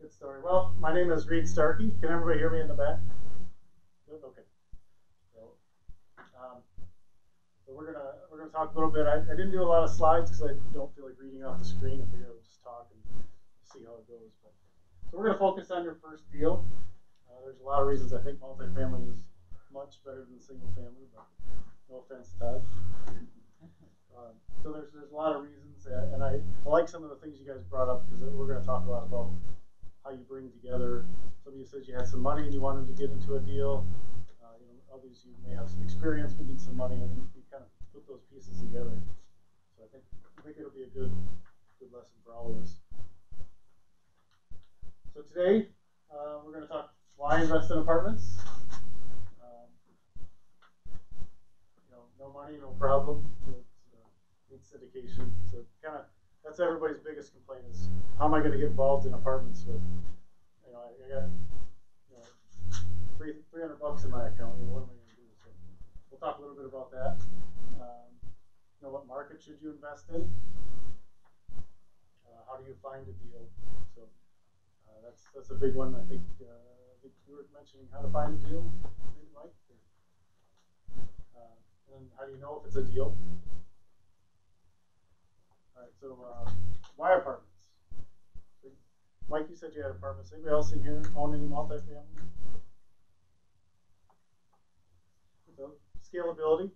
Good story. Well, my name is Reed Starkey. Can everybody hear me in the back? Good. Okay. So, um, so we're gonna we're gonna talk a little bit. I, I didn't do a lot of slides because I don't feel like reading off the screen. I figure I'll just talk and see how it goes. But so we're gonna focus on your first deal. Uh, there's a lot of reasons I think multifamily is much better than single family, but no offense, Todd. Um, so there's there's a lot of reasons, and I, I like some of the things you guys brought up because we're going to talk a lot about how you bring together. Somebody says you had some money and you wanted to get into a deal. Uh, you know, others you may have some experience but need some money, and you kind of put those pieces together. So I think I think it'll be a good good lesson for all of us. So today uh, we're going to talk why invest in apartments. Um, you know, no money, no problem. It's, uh, need syndication. So kind of that's everybody's biggest complaint is how am I going to get involved in apartments with you know I, I got you know three three hundred bucks in my account. You know, what am I going to do? So we'll talk a little bit about that. Um, you know, what market should you invest in? Uh, how do you find a deal? So uh, that's that's a big one. I think uh, I think you were mentioning how to find a deal, maybe Mike. Uh, and how do you know if it's a deal? So uh, why apartments? Mike, you said you had apartments. Anybody else in here own any multifamily? So scalability.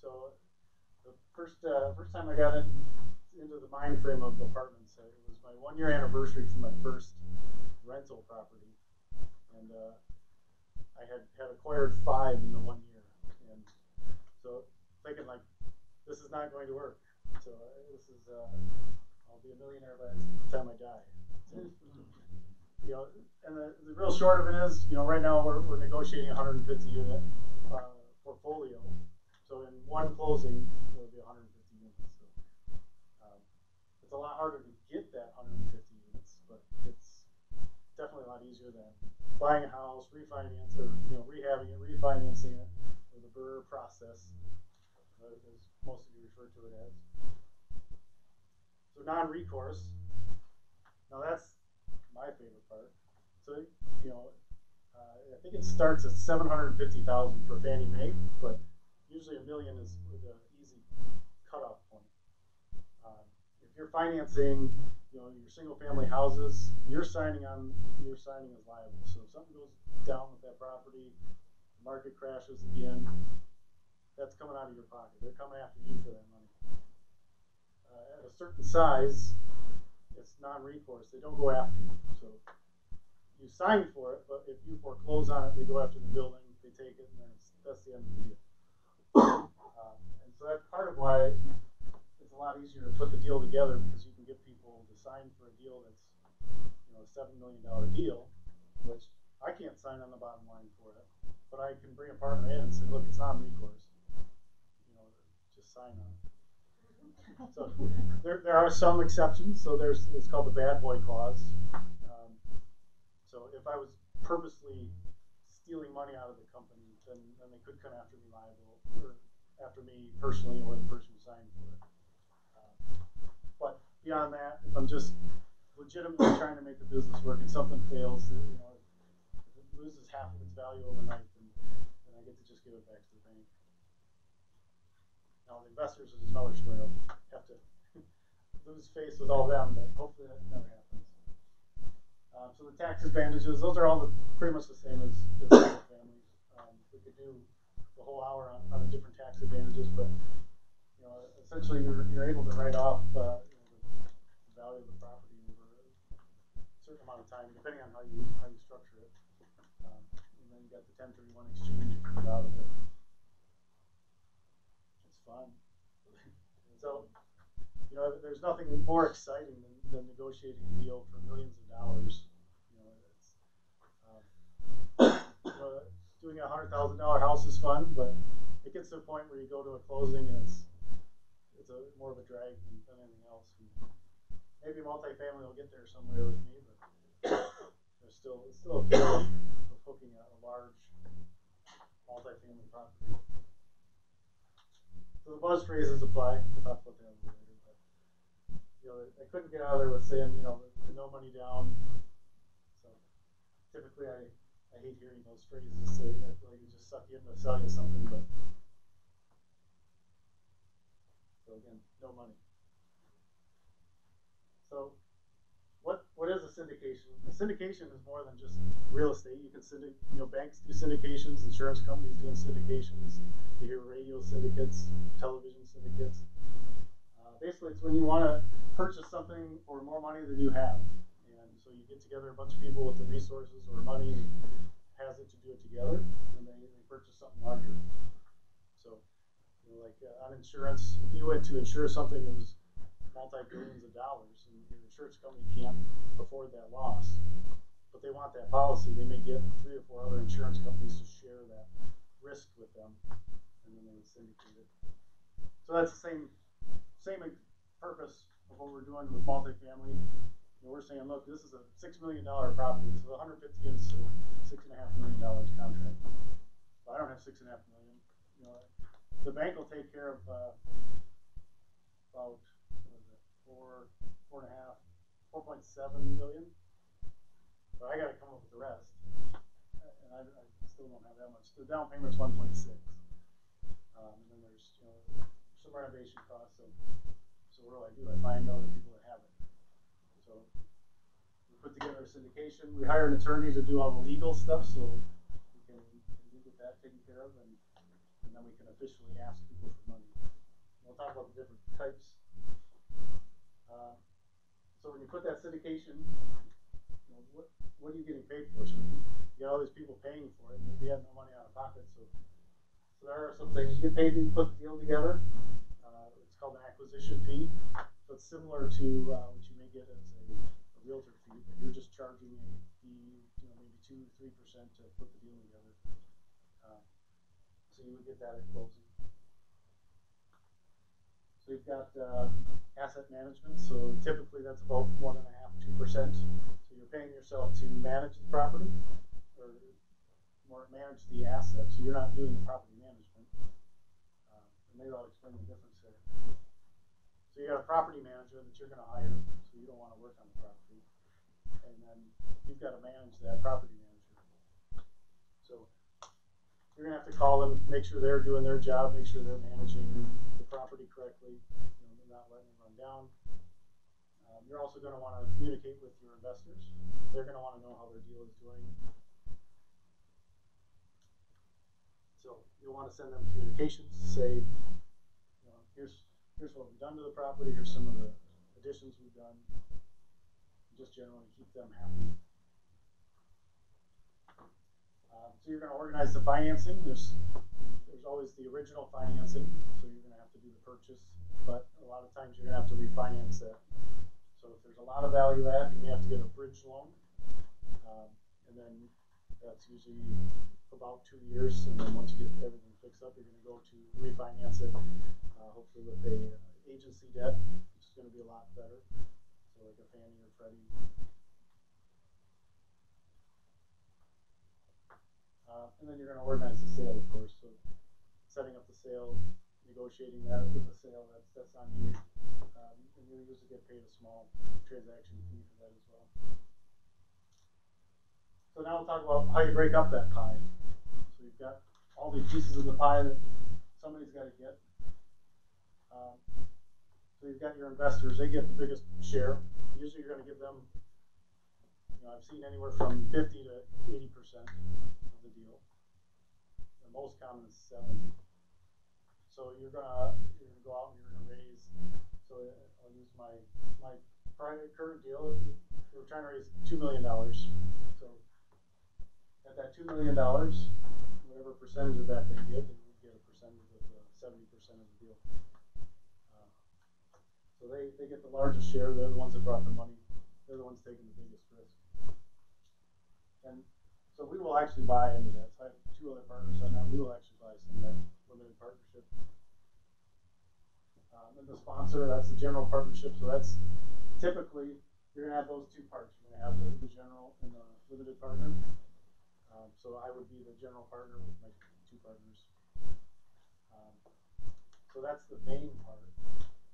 So the first uh, first time I got in, into the mind frame of apartments, uh, it was my one year anniversary for my first rental property, and uh, I had had acquired five in the one year, and so thinking like this is not going to work. So uh, this is uh, I'll be a millionaire by the time I die. So, you know, and the, the real short of it is, you know, right now we're, we're negotiating a 150 unit uh, portfolio. So in one closing, it'll be 150 units. So, um, it's a lot harder to get that 150 units, but it's definitely a lot easier than buying a house, refinance, or you know, rehabbing it, refinancing it, or the BRRRR process, uh, most of you refer to it as. So non-recourse. Now that's my favorite part. So you know, uh, I think it starts at seven hundred fifty thousand for Fannie Mae, but usually a million is the easy cutoff point. Um, if you're financing, you know, your single-family houses, you're signing on. You're signing as liable. So if something goes down with that property, the market crashes again, that's coming out of your pocket. They're coming after you for that money. Uh, at a certain size, it's non-recourse. They don't go after you. So you sign for it, but if you foreclose on it, they go after the building, they take it, and then it's, that's the end of the deal. um, and so that's part of why it's a lot easier to put the deal together because you can get people to sign for a deal that's you know a seven million dollar deal, which I can't sign on the bottom line for it, but I can bring a partner in and say, look, it's non-recourse. Sign on. So there, there are some exceptions. So there's it's called the bad boy clause. Um, so if I was purposely stealing money out of the company, then, then they could come after me liable, or after me personally, or the person who signed for it. Uh, but beyond that, if I'm just legitimately trying to make the business work and something fails, you know, if it loses half of its value overnight, then, then I get to just give it back to. Now the investors is another story. I'll have to lose face with all them, but hopefully that never happens. Um, so the tax advantages, those are all the, pretty much the same as, as single families. Um, we could do the whole hour on, on the different tax advantages, but you know, essentially you're, you're able to write off uh, you know, the, the value of the property over a certain amount of time, depending on how you how you structure it. Um, and then you got the 1031 exchange out of it. Fun. so, you know, there's nothing more exciting than, than negotiating a deal for millions of dollars. You know, it's, um, you know, doing a hundred thousand dollar house is fun, but it gets to a point where you go to a closing and it's it's a more of a drag than, anything else. And maybe multifamily will get there somewhere with me, but there's still it's still a feeling of hooking a large multifamily property. So the buzz phrases apply. We'll talk about that later. But you know, I couldn't get out of there with saying, you know, the, no money down, So typically I, I hate hearing those phrases, so I feel like you just suck you in to sell you something, but. So again, no money. So, what, what is a syndication? Syndication is more than just real estate. You can syndic, you know, banks do syndications, insurance companies doing syndications. You hear radio syndicates, television syndicates. Uh, basically, it's when you want to purchase something for more money than you have, and so you get together a bunch of people with the resources or money has it to do it together, and they, they purchase something larger. So, you know, like uh, on insurance, if you went to insure something that was multi billions of dollars, and your insurance company can't afford that loss, but they want that policy, they may get three or four other insurance companies to share that risk with them, and then they would syndicate it. So that's the same same purpose of what we're doing with multifamily. Know, we're saying, look, this is a six million dollar property. This is 150 units, so six and a half million dollars contract. But I don't have six and a half million. You know, the bank will take care of uh, about four, four and a half, four point seven million. But I got to come up with the rest, and I, I still don't have that much. The down payment's 1.6, um, and then there's you know some renovation costs. So, so what do I do? I find other people that have it. So we put together a syndication. We hire an attorney to do all the legal stuff, so we can, we get that taken care of, and, and then we can officially ask people for money. We'll talk about the different types. Uh, so when you put that syndication, you know, what what are you getting paid for? So you got all these people paying for it, and you have no money out of pocket. So so there are some things you get paid to put the deal together. Uh, it's called an acquisition fee. It's similar to uh, what you may get as a, a realtor fee, but you're just charging a fee, you know, maybe two, three percent to put the deal together. Uh, so you would get that at closing. You've got uh, asset management. So typically that's about one and a half, two percent. So you're paying yourself to manage the property, or more manage the asset. So you're not doing the property management. Um, and maybe I'll explain the difference there. So you got a property manager that you're going to hire, so you don't want to work on the property, and then you've got to manage that property manager. So you're going to have to call them, make sure they're doing their job, make sure they're managing property correctly, you know, not letting it run down. Um, you're also going to want to communicate with your investors. They're going to want to know how their deal is doing. So you'll want to send them communications say, you know, here's here's what we've done to the property, here's some of the additions we've done. Just generally keep them happy. Um, so you're going to organize the financing. There's there's always the original financing, so you're going to have to do the purchase, but a lot of times you're going to have to refinance that. So if there's a lot of value add, you may have to get a bridge loan, um, and then that's usually about two years, and then once you get everything fixed up, you're going to go to refinance it, uh, hopefully with a uh, agency debt, which is going to be a lot better, so like a Fannie or Freddie. Uh, and then you're going to organize the sale, of course. So setting up the sale, negotiating that with the sale, that's that's on you. Um, and you usually get paid a small transaction fee for that as well. So now we'll talk about how you break up that pie. So you've got all these pieces of the pie that somebody's got to get. Um, so you've got your investors; they get the biggest share. Usually, you're going to give them. Know, I've seen anywhere from 50 to 80 percent of the deal. The most common is 70. So you're gonna you're gonna go out and you're gonna raise. So I'll use my my current deal. We're trying to raise two million dollars. So at that two million dollars, whatever percentage of that they give, then we get a percentage of the seventy percent of the deal. Uh, so they, they get the largest share. They're the ones that brought the money. They're the ones taking the biggest. And so we will actually buy into that. So I have two other partners on that. We will actually buy some of that limited partnership. Um, and the sponsor, that's the general partnership. So that's typically you're gonna have those two parts. You're gonna have the, the general and the limited partner. Um, so I would be the general partner with my two partners. Um, so that's the main part.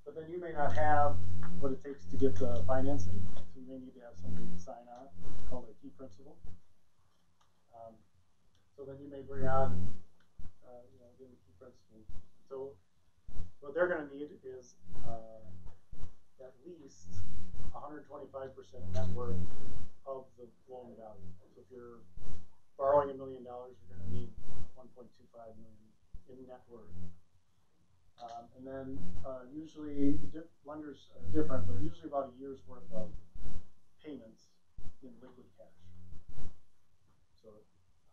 But then you may not have what it takes to get the financing. So you may need to have somebody sign on, called a key principal. Um, so then you may bring on, uh, you know, again, key principals. So what they're going to need is uh, at least 125% net worth of the loan value. So if you're borrowing a million dollars, you're going to need 1.25 million in net worth. Um, and then uh, usually lenders are different, but usually about a year's worth of payments in liquid cash. So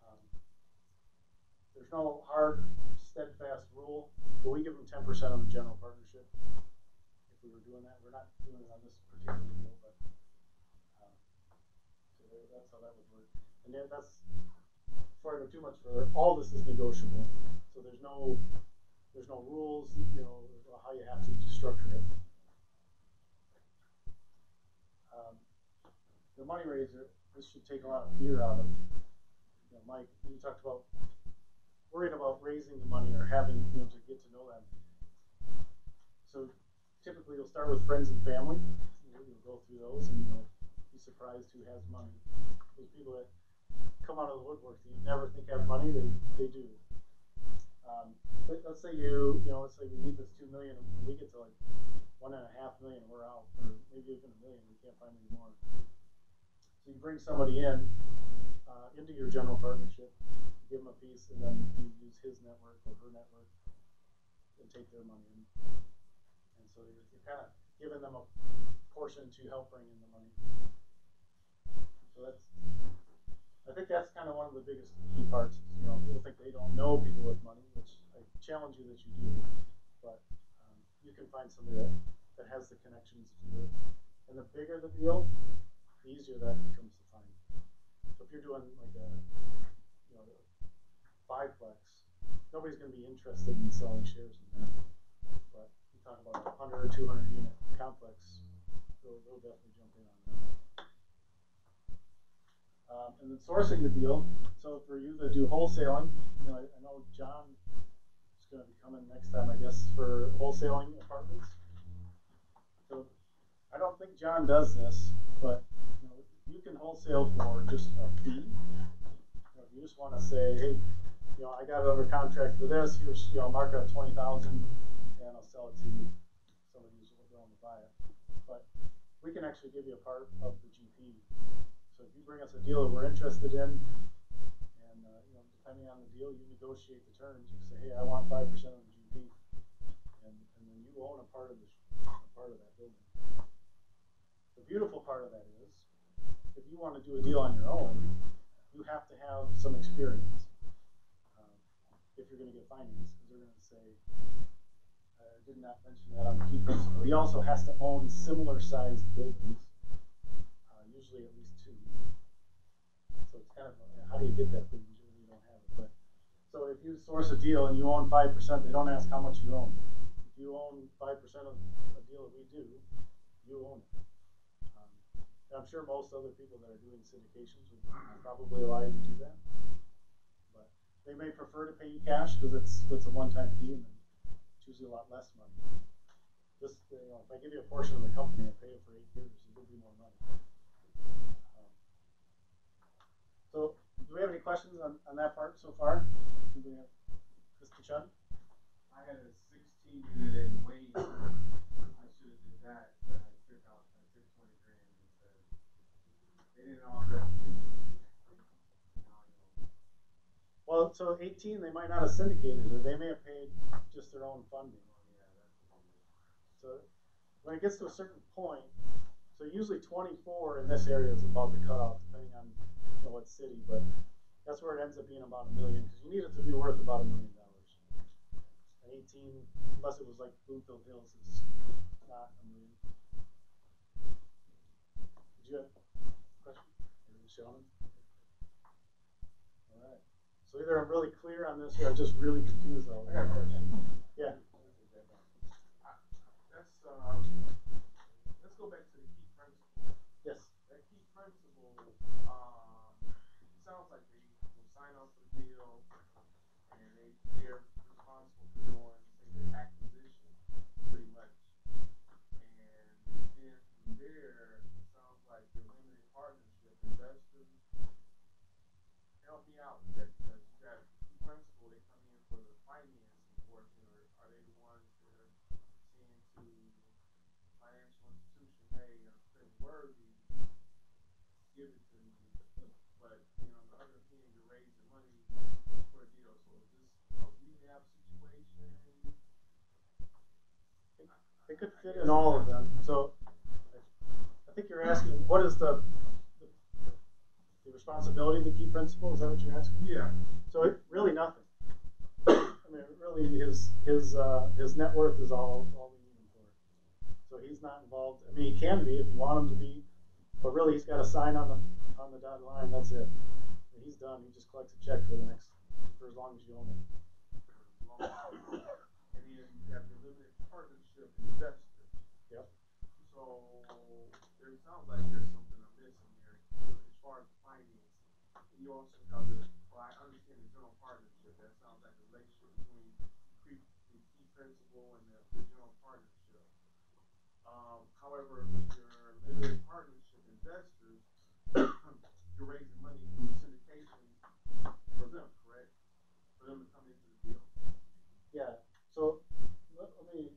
um, there's no hard, steadfast rule, but we give them 10% of the general partnership. If we were doing that, we're not doing it on this particular deal, but um, so that's how that would work. And then that's before I go too much further. All this is negotiable, so there's no there's no rules, you know, how you have to structure it. Um, the money raiser, this should take a lot of fear out of, you know, Mike, you talked about worried about raising the money or having, you know, to get to know them. So typically you'll start with friends and family, you'll, you'll go through those and you'll be surprised who has money. Those people that come out of the woodwork that you never think have money, they, they do. Um, but let's say you, you know, let's say we need this two million, and we get to like one and a half million, we're out, or maybe even a million, we can't find any more. So you bring somebody in, uh, into your general partnership, give them a piece, and then you use his network or her network, and take their money in. And so you're, you're kind of giving them a portion to help bring in the money. So that's, I think that's kind of one of the biggest key parts. You know, people think they don't know people with money, which I challenge you that you do. But um, you can find somebody that, that has the connections to do it. And the bigger the deal, the easier that becomes to find. So if you're doing like a, you know, fiveplex, nobody's going to be interested in selling shares in that. But you talk about a hundred or two hundred unit complex, they'll, they'll definitely jump in on that. Um, and then sourcing the deal. So for you that do wholesaling, you know, I, I know John is going to be coming next time, I guess, for wholesaling apartments. So I don't think John does this, but you know, you can wholesale for just a fee. You know, if you just want to say, hey, you know, I got under contract for this. Here's, you know, mark up twenty thousand, and I'll sell it to you. Somebody who's willing to buy it. But we can actually give you a part of the. So if you bring us a deal that we're interested in, and uh, you know, depending on the deal, you negotiate the terms. You say, hey, I want five percent of the GP, and, and then you own a part of the part of that building. The beautiful part of that is, if you want to do a deal on your own, you have to have some experience. Um, if you're going to get financed, because they're going to say, I did not mention that on the key principal. He also has to own similar sized buildings, uh, usually at least. So it's kind of, how do you get that when you don't have it? But, so if you source a deal and you own five percent, they don't ask how much you own. If you own five percent of a deal that we do, you own it. Um, I'm sure most other people that are doing syndications would probably allow you to do that. But they may prefer to pay you cash because it's, it's a one-time fee and it's usually a lot less money. This, you know, if I give you a portion of the company and pay it for eight years, it will be more money. Um, So, do we have any questions on, on that part so far? Do we have, Mr. Chun? I had a sixteen unit in Wayne. I should have did that, but I took out, I took twenty grand instead. They didn't offer it. Now I know. Well, so eighteen, they might not have syndicated it, they may have paid just their own funding. Oh, yeah, that's what it is. So when it gets to a certain point, so usually 24 in this area is about the cutoff, depending on you know, what city, but that's where it ends up being about a million because you need it to be worth about a million dollars. And 18, unless it was like Bloomfield Hills, is not a million. Did you have a question? All right. So either I'm really clear on this or I'm just really confused I got a question. Yeah. help me out with that, that strategy principle. They come in for the finance portion, or are they the ones that are seeing to financial institution, hey, I'm pretty worthy, give it to me. But, you know, the other hand, you're raising money for a deal. So is this a rehab situation? It could fit in all of them. So I think you're asking, what is the responsibility the key principal? Is that what you're asking? Yeah, So it, really nothing. I mean, really his, his, uh, his net worth is all, all we need him for. So he's not involved. I mean, he can be if you want him to be, but really he's got a sign on the, on the dotted line. That's it. And he's done. He just collects a check for the next, for as long as you own it. And then you have your limited partnership investor. Yep. So there sounds like there's something I'm missing here as far as finance. And you also have the, well, I understand the general partnership. That sounds like a relationship between the key principal and the, the general partnership. Um, however, with your limited partnership investors, you're raising money through syndication for them, correct? For them to come into the deal. Yeah. So let, let me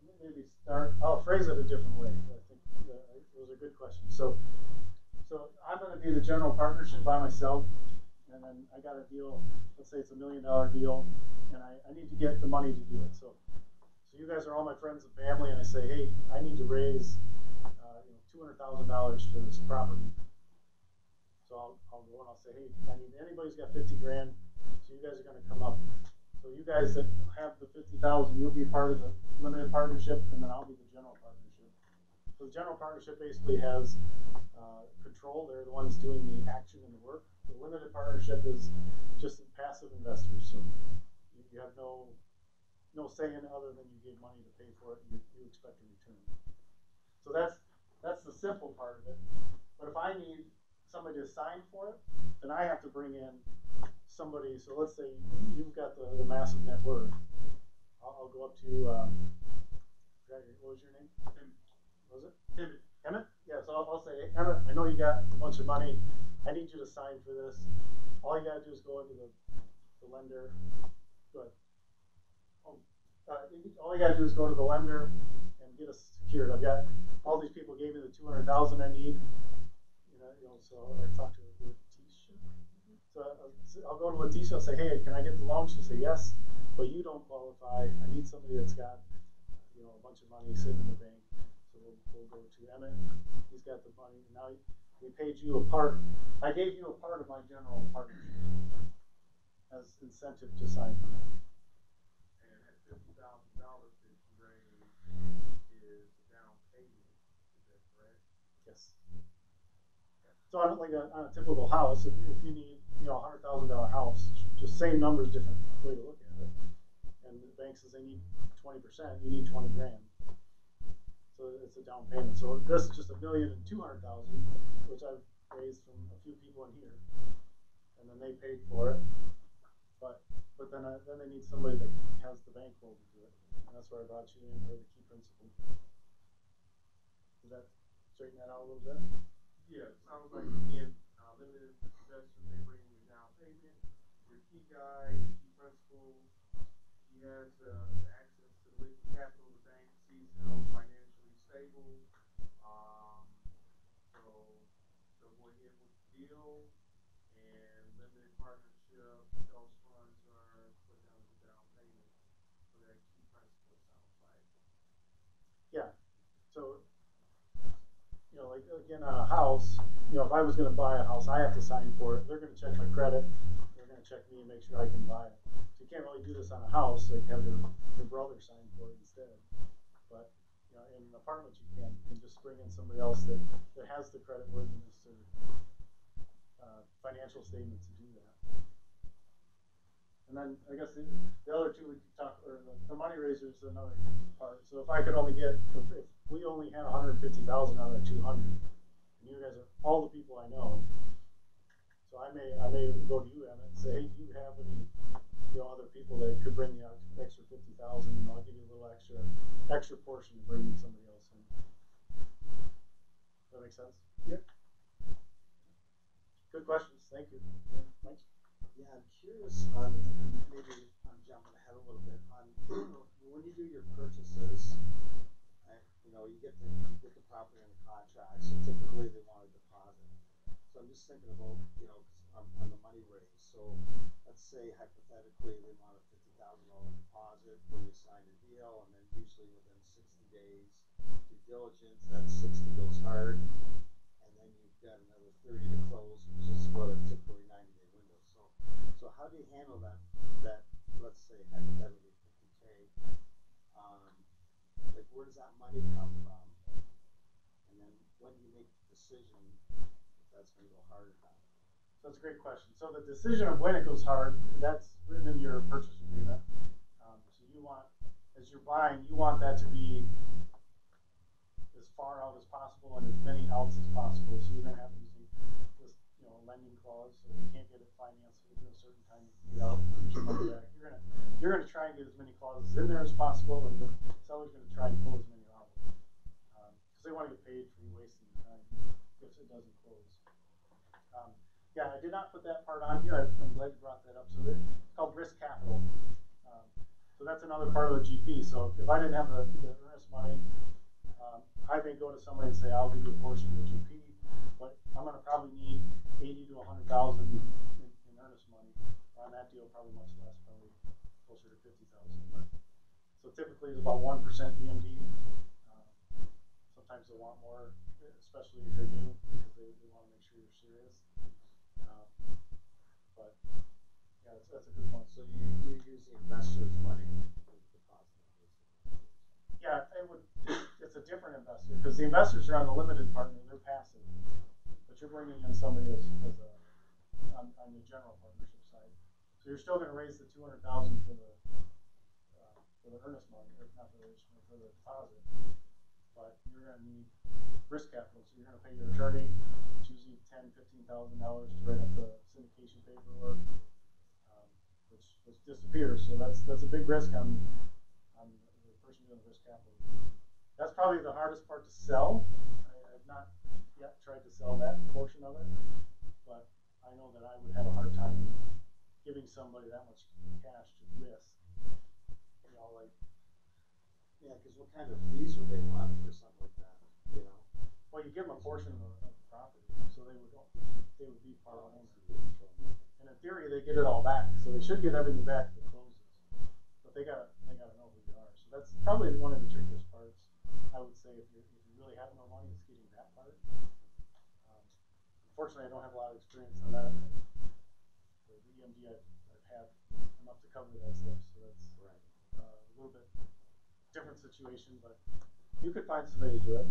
let me maybe start. I'll phrase it a different way. I think uh, it was a good question. So going to be the general partnership by myself, and then I got a deal. Let's say it's a million dollar deal, and I, I need to get the money to do it. So so you guys are all my friends and family, and I say, hey, I need to raise uh, you know two hundred thousand dollars for this property. So I'll, I'll go and I'll say, hey, I need anybody's got fifty grand. So you guys are going to come up. So you guys that have the fifty thousand, you'll be part of the limited partnership, and then I'll be the general partnership. So the general partnership basically has uh, control. They're the ones doing the action and the work. The limited partnership is just passive investors. So you, you have no no say in other than you give money to pay for it. And you, you expect a return. So that's that's the simple part of it. But if I need somebody to sign for it, then I have to bring in somebody. So let's say you've got the, the massive net worth. I'll, I'll go up to um, what was your name? What was it? Pivot. Emmett? Yeah, so I'll, I'll say, hey, Emmett, I know you got a bunch of money. I need you to sign for this. All you gotta do is go into the, the lender. Go ahead. Oh, uh, all you gotta do is go to the lender and get us secured. I've got, all these people gave me the two hundred thousand I need. You know, you know, so I talked to Letitia. So I'll, go to Letitia, I'll say, hey, can I get the loan? She'll say, yes, but you don't qualify. I need somebody that's got, you know, a bunch of money sitting in the bank. So we'll, we'll go to Emmett. He's got the money. Now we paid you a part. I gave you a part of my general partnership as incentive to sign for that. And that fifty thousand dollars that you raised is down payment, is that correct? Yes. So on like a, on a typical house, if you, if you need, you know, a hundred thousand dollar house, just same numbers, different way to look at it. And the bank says they need twenty percent, you need twenty grand. So it's a down payment. So this is just a million and two hundred thousand, which I've raised from a few people in here. And then they paid for it. But, but then, uh, then they need somebody that has the bankroll to do it. And that's where I brought you in, or the key principal. Does that straighten that out a little bit? Yeah, it sounds like again, uh, limited investors, they bring you down payment, your key guy, your key principal, he has, uh, access to liquid capital, the bank sees him stable. Um, so they'll go ahead with deal and limited partnership, those funds are put down as a down payment for that key principal, it sounds like. Yeah. So, you know, like again on a house, you know, if I was going to buy a house, I have to sign for it. They're going to check my credit. They're going to check me and make sure I can buy it. So you can't really do this on a house. Like have your, your brother sign for it instead. Know, in an apartment, you can. You can just bring in somebody else that, that has the credit worthiness or uh, financial statement to do that. And then I guess the, the other two we could talk, or the, the money raiser is another part. So if I could only get, if, if we only had 150,000 out of 200, and you guys are all the people I know, so I may I may go to you Emmett and say, hey, do you have any, you know, other people that could bring you out extra 50,000, and I'll give you a little extra extra portion to bring somebody else in. That makes sense? Yep. Good questions. Thank you. Mike? Yeah, I'm curious on, maybe I'm jumping ahead a little bit, on when you do your purchases, you know, you get the, you get the property under contract, so typically they want a deposit. So I'm just thinking about, you know on, on the money raise, so let's say hypothetically they want a fifty thousand dollar deposit when you sign the deal, and then usually within sixty days due diligence, that sixty goes hard. And then you've got another thirty to close, which is what a typically ninety day window, so, so how do you handle that, that, let's say hypothetically fifty K? Um, like where does that money come from? And then when do you make the decision if that's gonna go hard or not? So that's a great question. So the decision of when it goes hard, that's written in your purchase agreement. Um, so you want, as you're buying, you want that to be as far out as possible and as many outs as possible. So you're gonna have to use this, you know, lending clause, so if you can't get it financed within a certain time, you can get out, get your money back. You're you're gonna try and get as many clauses in there as possible, and the seller's gonna try and pull as many out. Um, cause they wanna get paid for you wasting time if it doesn't close. Um, yeah, I did not put that part on here. I'm glad you brought that up. So it's called risk capital. Um, so that's another part of the GP. So if I didn't have the, the earnest money, um, I may go to somebody and say, I'll give you a portion of the GP, but I'm going to probably need 80 to 100,000 in, in earnest money. On that deal, probably much less, probably closer to 50,000. So typically it's about 1% EMD. Um, sometimes they want more, especially if you're new, because they, they want to make sure you're serious. But yeah, that's, a good point. So you, you use the investor's money. Yeah, it would. It's, a different investor because the investors are on the limited partner; they're passive, but you're bringing in somebody as, as a on, on the general partnership side. So you're still going to raise the two hundred thousand for the uh, for the earnest money, or not for the for the deposit, but you're going to need risk capital. So you're going to pay your attorney. It's usually ten, fifteen thousand dollars to write up the syndication paperwork, um, which which disappears. So that's that's a big risk on on the person doing the risk capital. That's probably the hardest part to sell. I, I've not yet tried to sell that portion of it, but I know that I would have a hard time giving somebody that much cash to risk. You know, like, Yeah, cause what kind of fees would they want for something like that, you know? well, you give them a portion of the, of the property, so they would they would be part owner. And in theory, they get it all back, so they should get everything back it closes. But they gotta they gotta know who you are. So that's probably one of the trickiest parts. I would say if you if you really have no money, it's getting that part. Um, unfortunately, I don't have a lot of experience on that. The EMD I've, I've had enough to cover that stuff, so that's Right. uh, a little bit different situation, but you could find somebody to do it.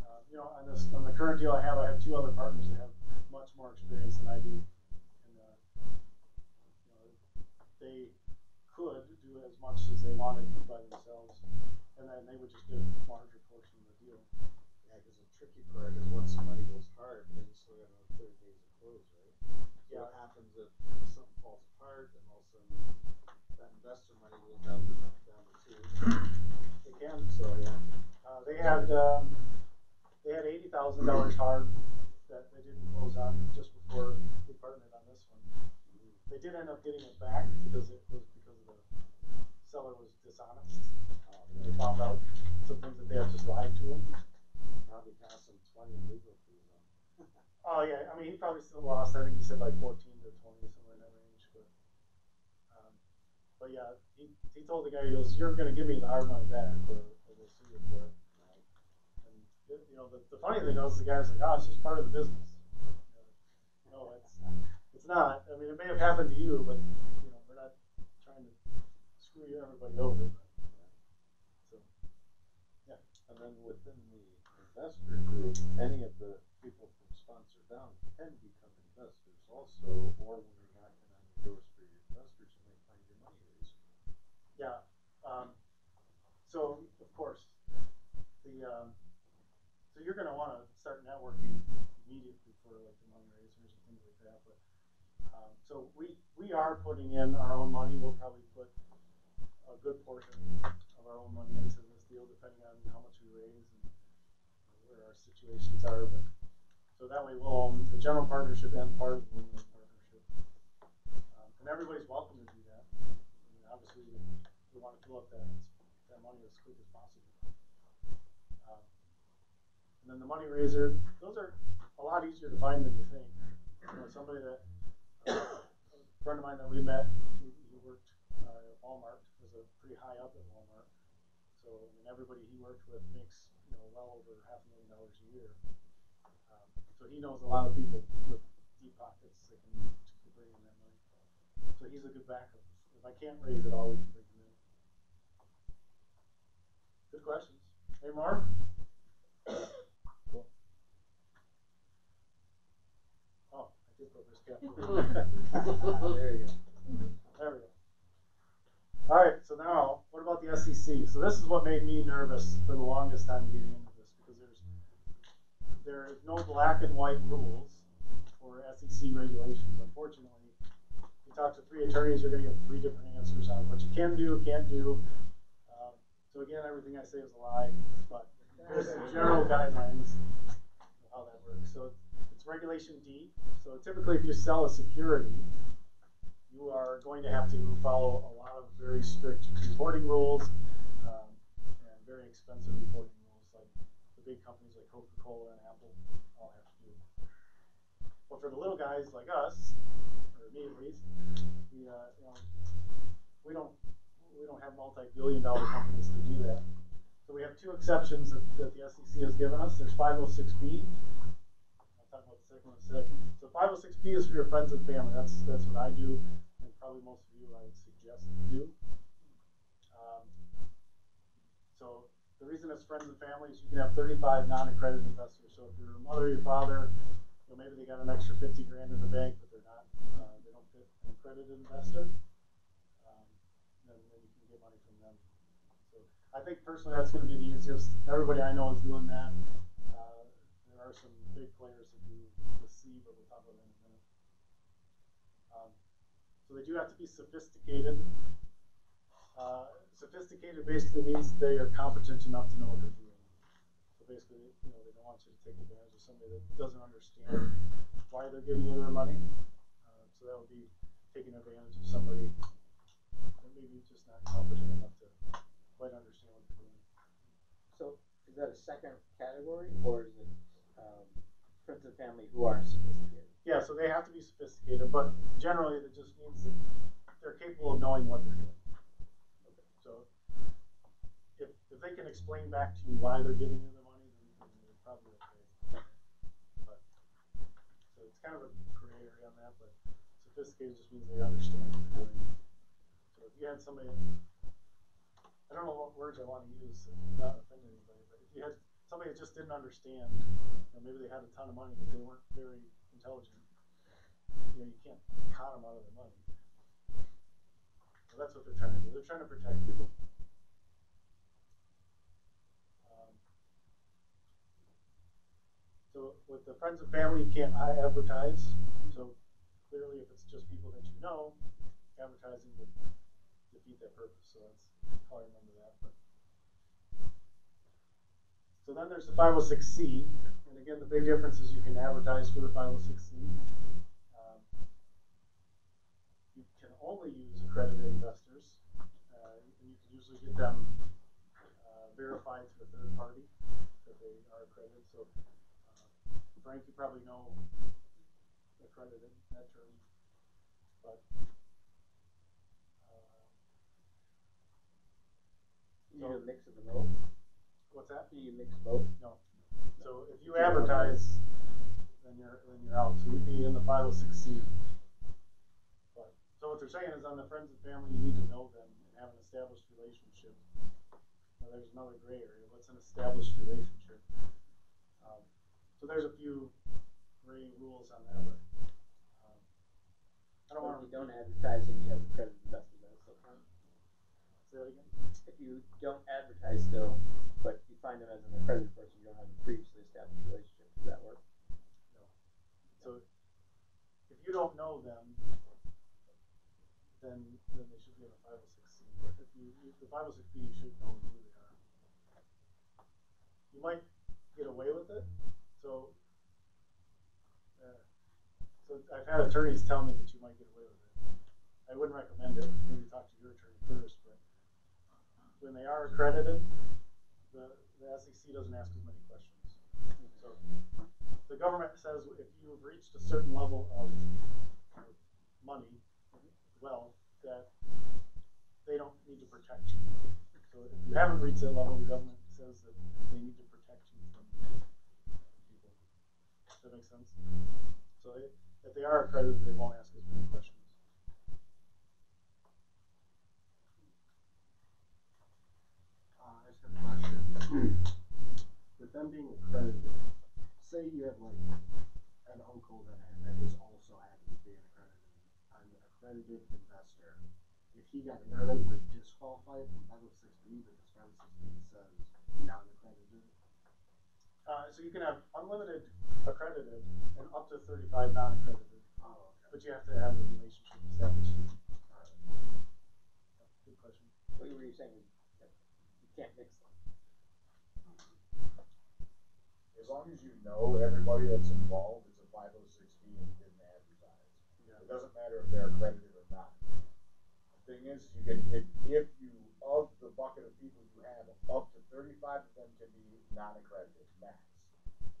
Uh, you know, on this, on the current deal I have, I have two other partners that have much more experience than I do. And, uh, you know, they could do as much as they wanted to by themselves, and then they would just get a larger portion of the deal. Yeah, cause the tricky part is once somebody goes hard, then you still got another thirty days to close, right? So Yeah. what happens if something falls apart, and all of a sudden that investor money goes down to, down to two? Can. So, yeah. Uh, they had, um, they had eighty thousand dollars hard that they didn't close on just before we partnered on this one. They did end up getting it back because it was because the seller was dishonest. Uh, they found out some things that they had just lied to him. Probably cost them twenty legal fees. Oh yeah, I mean he probably still lost. I think he said like fourteen to twenty, somewhere in that range. But, um, but yeah, he, he told the guy he goes, "You're gonna give me the hard money back, or, or we'll you for it." And you know the, the funny thing was the guy's like, "Oh, it's just part of the business." Uh, no, it's it's not. I mean, it may have happened to you, but you know we're not trying to screw you everybody over. But, so yeah, And then within the investor group, any of the people from sponsor down can become investors also, or you're knocking on the doors for your investors, you may find your money raiser. Yeah. Um, so of course, the um, so you're going to want to start networking immediately for like the money raisers and things like that. But um, so we we are putting in our own money. We'll probably put a good portion of our own money into this deal, depending on how much we raise and where our situations are. But so that way we'll own the general partnership and part of the partnership. And everybody's welcome to do that. Obviously, we, we wanna fill up that, that money as quick as possible. Um, And then the money raiser, those are a lot easier to find than you think. You know, somebody that, uh, a friend of mine that we met, he, he worked, uh, at Walmart, was a pretty high up at Walmart. So, I mean, everybody he worked with makes, you know, well over half a million dollars a year. Um, So he knows a lot of people with deep pockets that can, to bring in that money. So he's a good backup. If I can't raise it all, we can bring in. Good questions. Hey, Mark? Cool. Oh, I did put this cap. There you go. There we go. All right, so now what about the SEC? So this is what made me nervous for the longest time getting into this because there's there is no black and white rules for SEC regulations. Unfortunately, you talk to three attorneys, you're going to get three different answers on what you can do, can't do. Um, so again, everything I say is a lie, but there's general guidelines how that works. So it's Regulation D. So typically, if you sell a security, you are going to have to follow a lot of very strict reporting rules um, and very expensive reporting rules, like the big companies like Coca-Cola and Apple all have to do. But for the little guys like us, me at least, we, uh, you know, we don't we don't have multi-billion-dollar companies to do that. So we have two exceptions that, that the SEC has given us. There's 506B. I'll talk about the second one in a second. So 506B is for your friends and family. That's that's what I do, and probably most of you I would suggest do. Um, so the reason it's friends and family is you can have 35 non-accredited investors. So if your mother, your father, you know, maybe they got an extra 50 grand in the bank, but they're not, uh, they accredited investor, um, then, then you can get money from them. So I think personally that's going to be the easiest. Everybody I know is doing that. Uh, there are some big players that do the C, but we'll talk about that in a minute. Um, so they do have to be sophisticated. Uh, sophisticated basically means they are competent enough to know what they're doing. So basically, you know, they don't want you to take advantage of somebody that doesn't understand why they're giving you their money. Uh, so that would be taking advantage of somebody that maybe just not competent enough to quite understand what they're doing. So is that a second category or is it um, friends and family who are sophisticated? Yeah, so they have to be sophisticated, but generally it just means that they're capable of knowing what they're doing. So if, if they can explain back to you why they're giving you the money, then, then they're probably okay. But, so it's kind of a gray area on that, but sophisticated just means they understand. So if you had somebody, I don't know what words I want to use to not offend anybody, but if you had somebody that just didn't understand, you know, maybe they had a ton of money, but they weren't very intelligent, you know, you can't con them out of their money. So that's what they're trying to do. They're trying to protect people. Um, so with the friends and family, you can't advertise. So clearly, if it's just people that you know, advertising would defeat that purpose. So that's how I remember that. But so then there's the 506c, and again, the big difference is you can advertise for the 506c. Um, you can only use accredited investors, uh, and you can usually get them uh, verified through a third party that they are accredited. So, uh, Frank, you probably know accredited that term, but. Uh, You need a mix of the both. what's that? You need a mix both. No. So if you advertise, then you're then you're out. So you'd be in the 506c. But so what they're saying is on the friends and family, you need to know them and have an established relationship. Now there's another gray area. What's an established relationship? Um, so there's a few gray rules on that, but um, I don't want to don't advertise and you have accredited investors, that's still count. Um, say again. If you don't advertise still, but you find them as an accredited person, you don't have a previously established relationship, does that work? No. So if you don't know them, then then they should be in a 506c. But if you if the 506b, you should know who they are. You might get away with it. So I've had attorneys tell me that you might get away with it. I wouldn't recommend it, maybe talk to your attorney first, but when they are accredited, the, the SEC doesn't ask as many questions. So, the government says if you've reached a certain level of money, wealth, that they don't need to protect you. So if you haven't reached that level, the government says that they need to protect you from people. Does that make sense? So they, if they are accredited, they won't ask as many questions. Uh, I just got a question. With them being accredited, say you have like an uncle that, that is also happens to be an accredited, an accredited investor. If he got accredited, would disqualify it from Title Six B because Title Six B says non-accredited? Uh, so you can have unlimited accredited and up to thirty-five non-accredited, Oh, okay. but you have to have a relationship established. Good question. What were you saying? You can't mix them. As long as you know everybody that's involved, it's a five oh six B and you didn't advertise. It doesn't matter if they're accredited or not. The thing is, you can, if, if you, of the bucket of people you have, up to thirty-five of them can be non-accredited, max.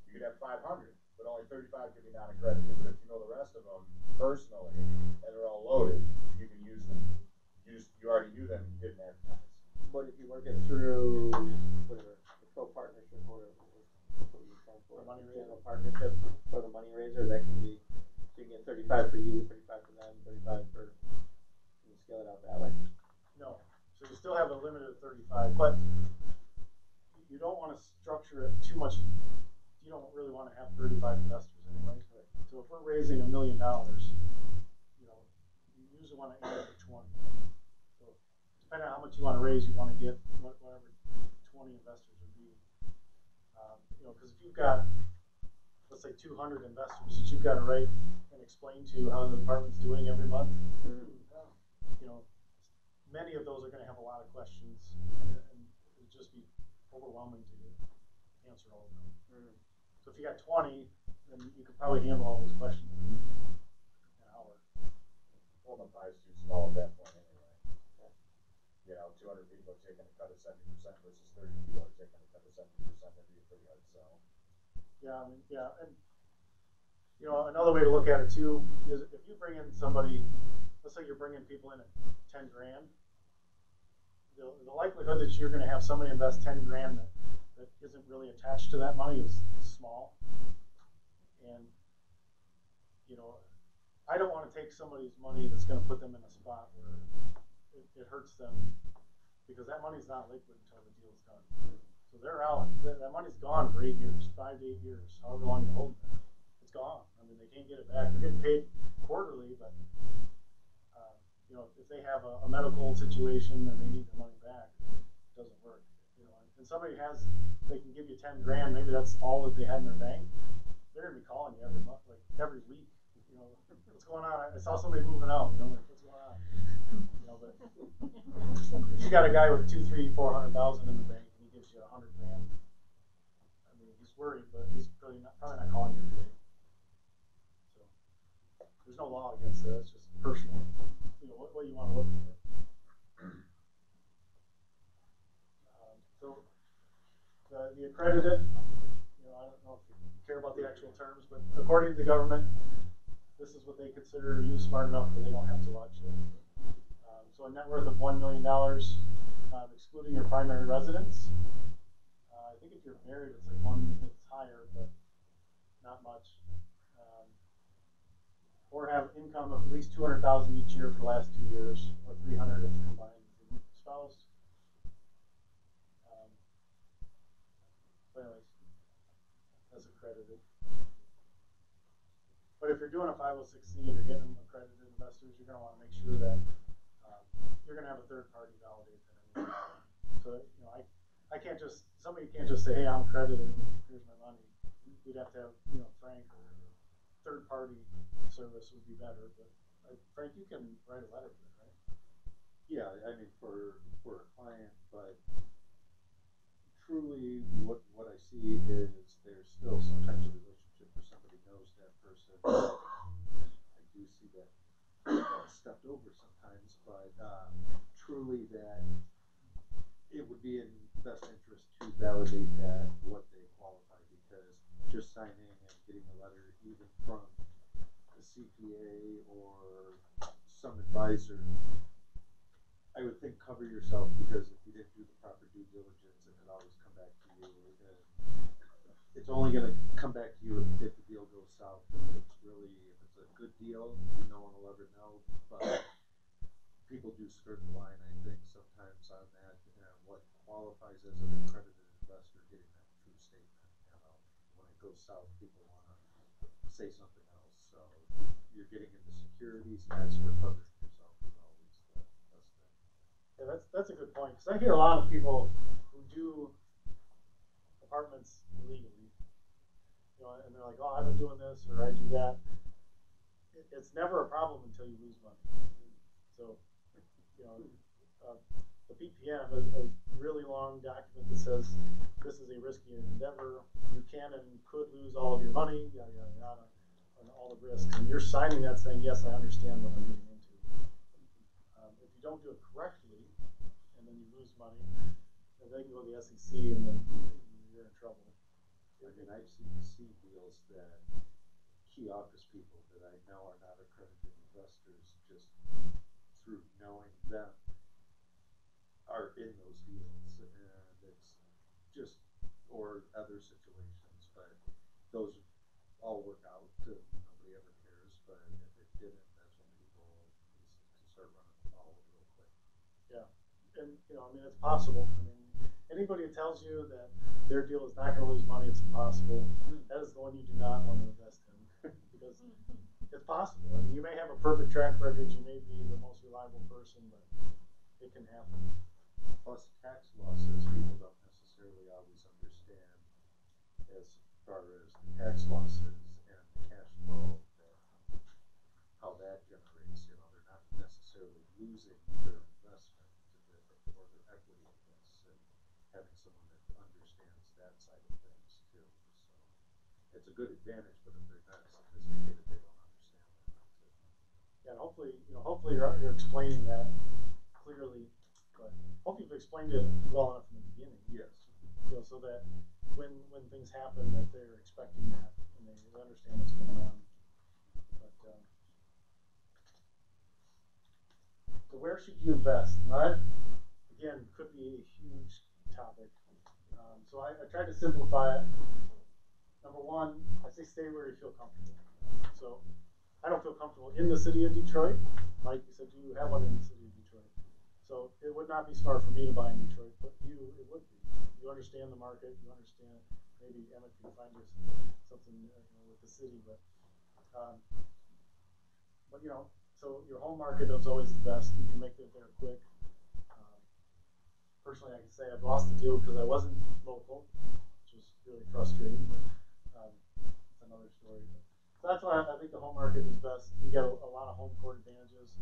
You could have five hundred, but only thirty-five can be non-accredited, but if you know the rest of them personally, and they're all loaded, you can use them. You just, you already knew them, you didn't advertise. But if you work it through whatever, the or you trying for? The money General partnership or the money raiser, that can be, so you can get thirty-five for you, thirty-five for them, thirty-five for, you scale it out that way. No, so you still have a limit of thirty-five, but you don't wanna structure it too much, you don't really wanna have thirty-five investors anyway. So if we're raising a million dollars, you know, you usually wanna aim for twenty. So depending on how much you wanna raise, you wanna get whatever twenty investors would be. Um, you know, cause if you've got, let's say two hundred investors that you've gotta write and explain to how the department's doing every month, you know, many of those are gonna have a lot of questions and, and just be overwhelming to answer all of them. So if you got twenty, then you could probably handle all those questions in an hour. Well, the pie's too small at that point anyway. You know, two hundred people are taking a cut of seventy percent versus thirty people are taking a cut of seventy percent, that'd be a pretty hard sell. Yeah, I mean, yeah, and, you know, another way to look at it too, is if you bring in somebody, let's say you're bringing people in at ten grand, the, the likelihood that you're gonna have somebody invest ten grand that, that isn't really attached to that money is small. And, you know, I don't wanna take somebody's money that's gonna put them in a spot where it, it hurts them, because that money's not liquid until the deal's done. So they're out, that, that money's gone for eight years, five to eight years, however long you hold it. It's gone. I mean, they can't get it back. They're getting paid quarterly, but, you know, if they have a, a medical situation and they need their money back, it doesn't work. You know, and somebody has, they can give you ten grand, maybe that's all that they had in their bank. They're gonna be calling you every month, like every week, you know, what's going on? I saw somebody moving out, you know, like, what's going on? You know, but if you got a guy with two, three, four hundred thousand in the bank and he gives you a hundred grand, I mean, he's worried, but he's probably not, probably not calling you every day. So, there's no law against that, it's just personal, what, what you wanna look for. Um, so, the, the accredited, you know, I don't know if you care about the actual terms, but according to the government, this is what they consider you smart enough where they don't have to watch it. Um, so a net worth of one million dollars, uh, excluding your primary residence. Uh, I think if you're married, it's like one, it's higher, but not much. Or have income of at least two hundred thousand each year for the last two years, or three hundred if combined with spouse. Um, but anyways, that's accredited. But if you're doing a five oh six C and you're getting accredited investors, you're gonna wanna make sure that, um, you're gonna have a third party validate that. So, you know, I, I can't just, somebody can't just say, hey, I'm accredited, here's my money. We'd have to have, you know, Frank or third party service would be better, but, uh, Frank, you can write a letter for it, right? Yeah, I mean, for, for a client, but truly, what, what I see is there's still some sometimes a relationship where somebody knows that person. I do see that step left over sometimes, but, uh, truly that it would be in best interest to validate that, what they qualify, because just signing and getting a letter even from CPA or some advisor, I would think cover yourself, because if you didn't do the proper due diligence, it could always come back to you, it's only gonna come back to you if, if the deal goes south, if it's really, if it's a good deal, no one will ever know, but people do skirt the line, I think, sometimes on that, and what qualifies as an accredited investor, getting that true statement, you know, when it goes south, people wanna say something so you're getting into securities, that's where covering yourself. Yeah, that's, that's a good point, because I hear a lot of people who do apartments illegally. You know, and they're like, oh, I've been doing this, or I do that. It, it's never a problem until you lose money. So, you know, uh, the PPM is a really long document that says this is a risky endeavor. You can and could lose all of your money, yada, yada, yada, and all the risks. And you're signing that saying, yes, I understand what I'm getting into. Um, if you don't do it correctly, and then you lose money, then they can go to the SEC and then you're in trouble. I mean, I've seen C deals that key office people that I know are not accredited investors, just through knowing them, are in those deals, and it's just, or other situations, but those all work out, to nobody ever cares, but if it didn't, that's when people can start running foul real quick. And, you know, I mean, it's possible. I mean, anybody who tells you that their deal is not gonna lose money, it's impossible, that is the one you do not want to invest in. Because it's possible. I mean, you may have a perfect track record, you may be the most reliable person, but it can happen. Plus tax losses, people don't necessarily always understand as far as the tax losses and the cash flow how that generates, you know, they're not necessarily losing their investment to the, or their equity in this, and having someone that understands that side of things too, so. It's a good advantage, but if they're not sophisticated, they don't understand that. Yeah, and hopefully, you know, hopefully you're, you're explaining that clearly, but hopefully you've explained it well enough from the beginning. Yes. You know, so that when, when things happen, that they're expecting that and they understand what's going on. But, um, so where should you invest? That, again, could be a huge topic. Um, so I, I tried to simplify it. Number one, I say stay where you feel comfortable. So I don't feel comfortable in the city of Detroit. Mike, you said do you have one in the city of Detroit. So it would not be smart for me to buy in Detroit, but you, it would be. You understand the market, you understand, maybe Emmett can find you something, you know, with the city, but, um, but you know, so your home market is always the best. You can make it there quick. Um, personally, I can say I've lost the deal because I wasn't local, which was really frustrating. But um, it's another story. So that's why I think the home market is best. You get a, a lot of home court advantages.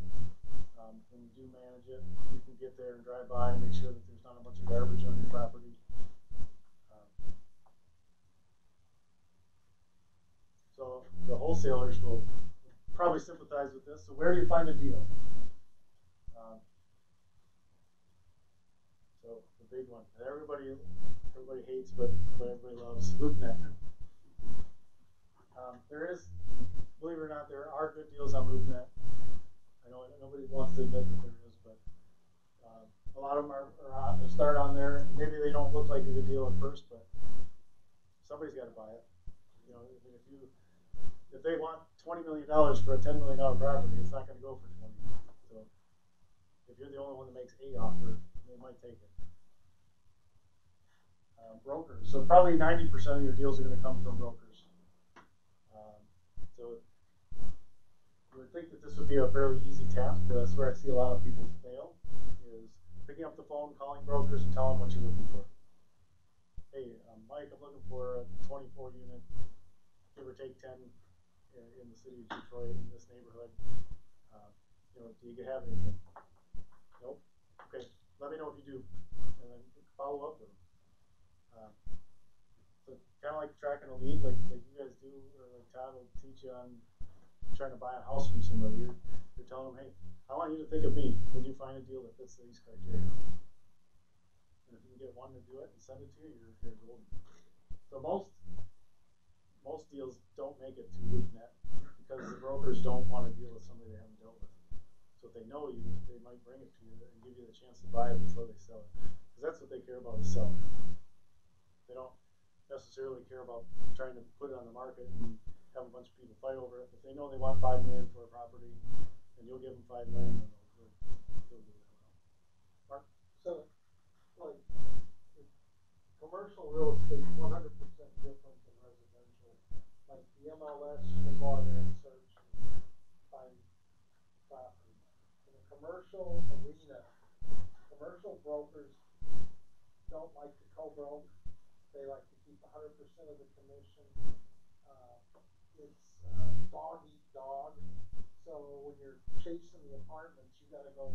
Um, when you do manage it, you can get there and drive by and make sure that there's not a bunch of garbage on your property. Um, so the wholesalers will probably sympathize with this. So where do you find a deal? Um, so the big one that everybody everybody hates, but but everybody loves LoopNet. Um, there is, believe it or not, there are good deals on LoopNet. I know nobody wants to admit that there is, but um, a lot of them are, are on, start on there. Maybe they don't look like a good deal at first, but somebody's got to buy it. You know, if, if you if they want twenty million dollars for a ten million dollar property, it's not going to go for twenty. So if you're the only one that makes a offer, they might take it. Uh, brokers. So probably ninety percent of your deals are going to come from brokers. So you would think that this would be a fairly easy task, but that's where I see a lot of people fail. Is picking up the phone, calling brokers, and telling them what you're looking for. Hey, um, Mike, I'm looking for a 24 unit, give or take 10 in, in the city of Detroit in this neighborhood. Uh, you know, do you have anything? Nope. Okay, let me know if you do, and then follow up with them. So kind of like tracking a lead, like like you guys do, or like Todd will teach you on trying to buy a house from somebody. You're, you're telling them, hey, I want you to think of me when you find a deal that fits these criteria. And if you can get one to do it and send it to you, you're, you're golden. So most, most deals don't make it to LoopNet because the brokers don't want to deal with somebody they haven't dealt with. So if they know you, they might bring it to you and give you the chance to buy it before they sell it. Because that's what they care about is selling. They don't necessarily care about trying to put it on the market and have a bunch of people fight over it. If they know they want five million for a property and you'll give them five million, then they'll, they'll, they'll do that. So, like, commercial real estate one hundred percent different than residential. Like the MLS, can go on there and search and find property. In the commercial arena, commercial brokers don't like to co-broke. They like to keep hundred percent of the commission. Uh, it's, uh, dog eat dog. So when you're chasing the apartments, you gotta go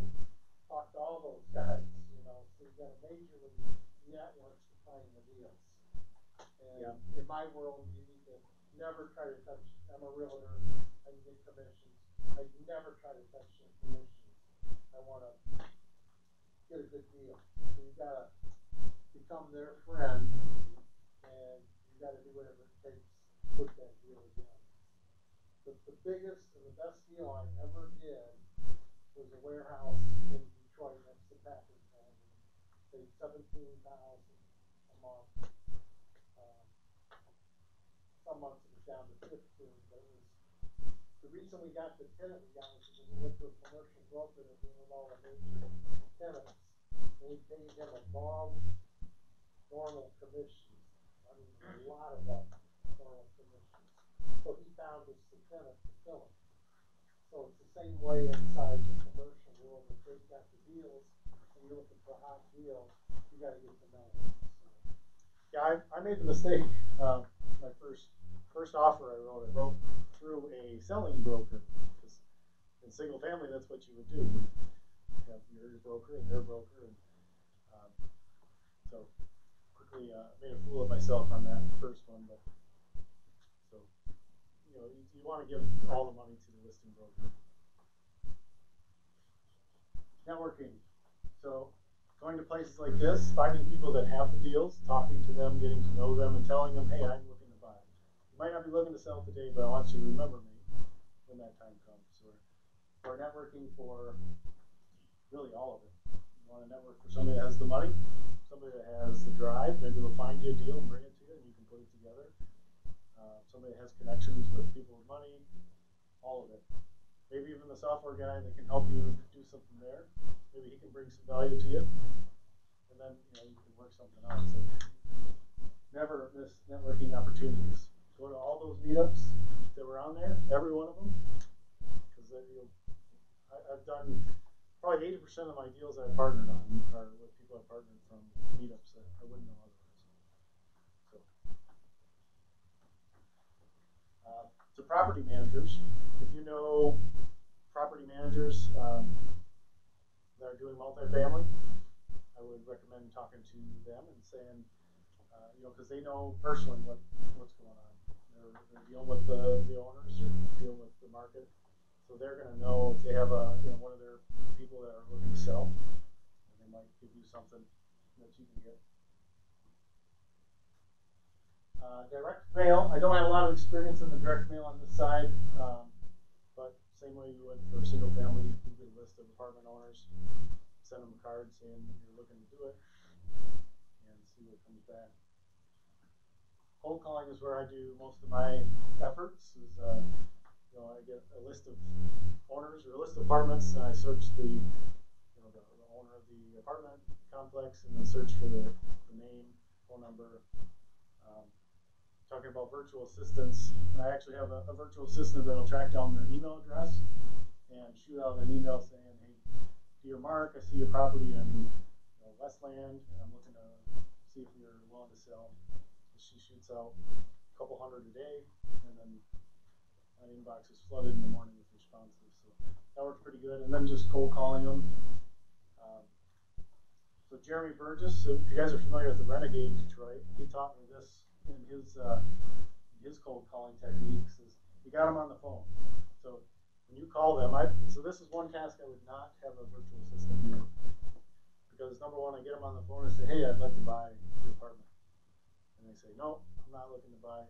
talk to all those guys, you know, so you gotta major with networks to find the deals. And in my world, you need to never try to touch, I'm a realtor, I can get commissions, I never try to touch the commissions. I wanna get a good deal, so you gotta become their friend, and you gotta do whatever it takes to put that deal together. The, the biggest and the best deal I ever did was a warehouse in Detroit next to Packard plant. Paid seventeen thousand a month. Um, Some months it was down to fifteen, but it was, the reason we got the tenant we got was because we went to a commercial broker that deal with all the major tenants. We paid him above normal commissions. I mean, a lot of them, normal commissions. So he found the tenant to fill it. So it's the same way inside the commercial world, if they've got the deals, and you're looking for a hot deal, you gotta get to know them. Yeah, I, I made the mistake, uh, my first, first offer I wrote, I wrote through a selling broker. 'cause in single family, that's what you would do. You have your broker and their broker and, um, so quickly, uh, made a fool of myself on that first one, but, so, you know, you, you wanna give all the money to the listing broker. Networking, so going to places like this, finding people that have the deals, talking to them, getting to know them, and telling them, hey, I'm looking to buy. You might not be looking to sell today, but I want you to remember me when that time comes. Or, or networking for really all of it. Want to network for somebody that has the money, somebody that has the drive. Maybe they'll find you a deal and bring it to you, and you can put it together. Uh, somebody that has connections with people with money, all of it. Maybe even the software guy that can help you do something there. Maybe he can bring some value to you, and then you know you can work something out. So never miss networking opportunities. Go to all those meetups that were on there, every one of them, because then you I, I've done probably eighty percent of my deals I've partnered on are with people I've partnered from meetups that I wouldn't know otherwise. So. Uh, to property managers, if you know property managers um, that are doing multifamily, I would recommend talking to them and saying, uh, you know, because they know personally what what's going on. They're, they're dealing with the, the owners, they're dealing with the market, so they're going to know if they have a you know one of their people that are looking to sell, and they might give you something that you can get. Uh, direct mail. I don't have a lot of experience in the direct mail on this side, um, but same way you would for a single family, you can get a list of apartment owners, send them a card saying you're looking to do it, and see what comes back. Cold calling is where I do most of my efforts. Is uh, you know I get a list of owners or a list of apartments, and I search the you know the, the owner of the apartment complex, and then search for the, the name, phone number. Um, talking about virtual assistants. I actually have a, a virtual assistant that'll track down their email address and shoot out an email saying, "Hey, dear Mark, I see your property in you know, Westland, and I'm looking to see if you're willing to sell." She shoots out a couple hundred a day, and then my inbox is flooded in the morning with responses. So that works pretty good. And then just cold calling them. Um, so Jeremy Burgess, if you guys are familiar with the Renegade Detroit, he taught me this in his uh, his cold calling techniques. Is you got them on the phone. So when you call them, I, so this is one task I would not have a virtual assistant do. Because number one, I get them on the phone and say, hey, I'd like to buy your apartment. And they say, no, I'm not looking to buy.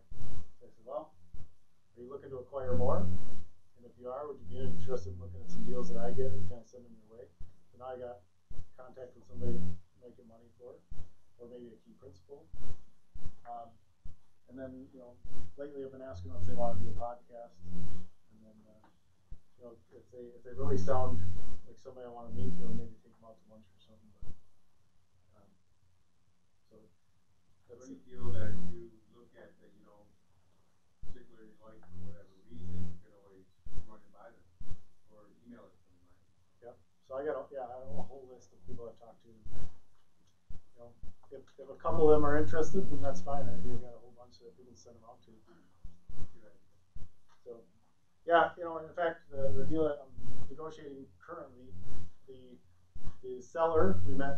I say, well, are you looking to acquire more? And if you are, would you be interested in looking at some deals that I get and kind of send them your way? So now I got contact with somebody making money for it, or maybe a key principal. Um, and then, you know, lately I've been asking them if they want to do a podcast. And then, uh, you know, if they, if they really sound like somebody I want to meet, you know, maybe take them out to lunch or something. But, um, so that's deal that you look at that you don't particularly like for whatever reason, you can always run it by them or email it to them, right? I got, a- yeah, I have a whole list of people I've talked to. You know, if, if a couple of them are interested, then that's fine. I do got a whole bunch that we can send them out to. So, yeah, you know, in fact, the, the deal that I'm negotiating currently, the, the seller, we met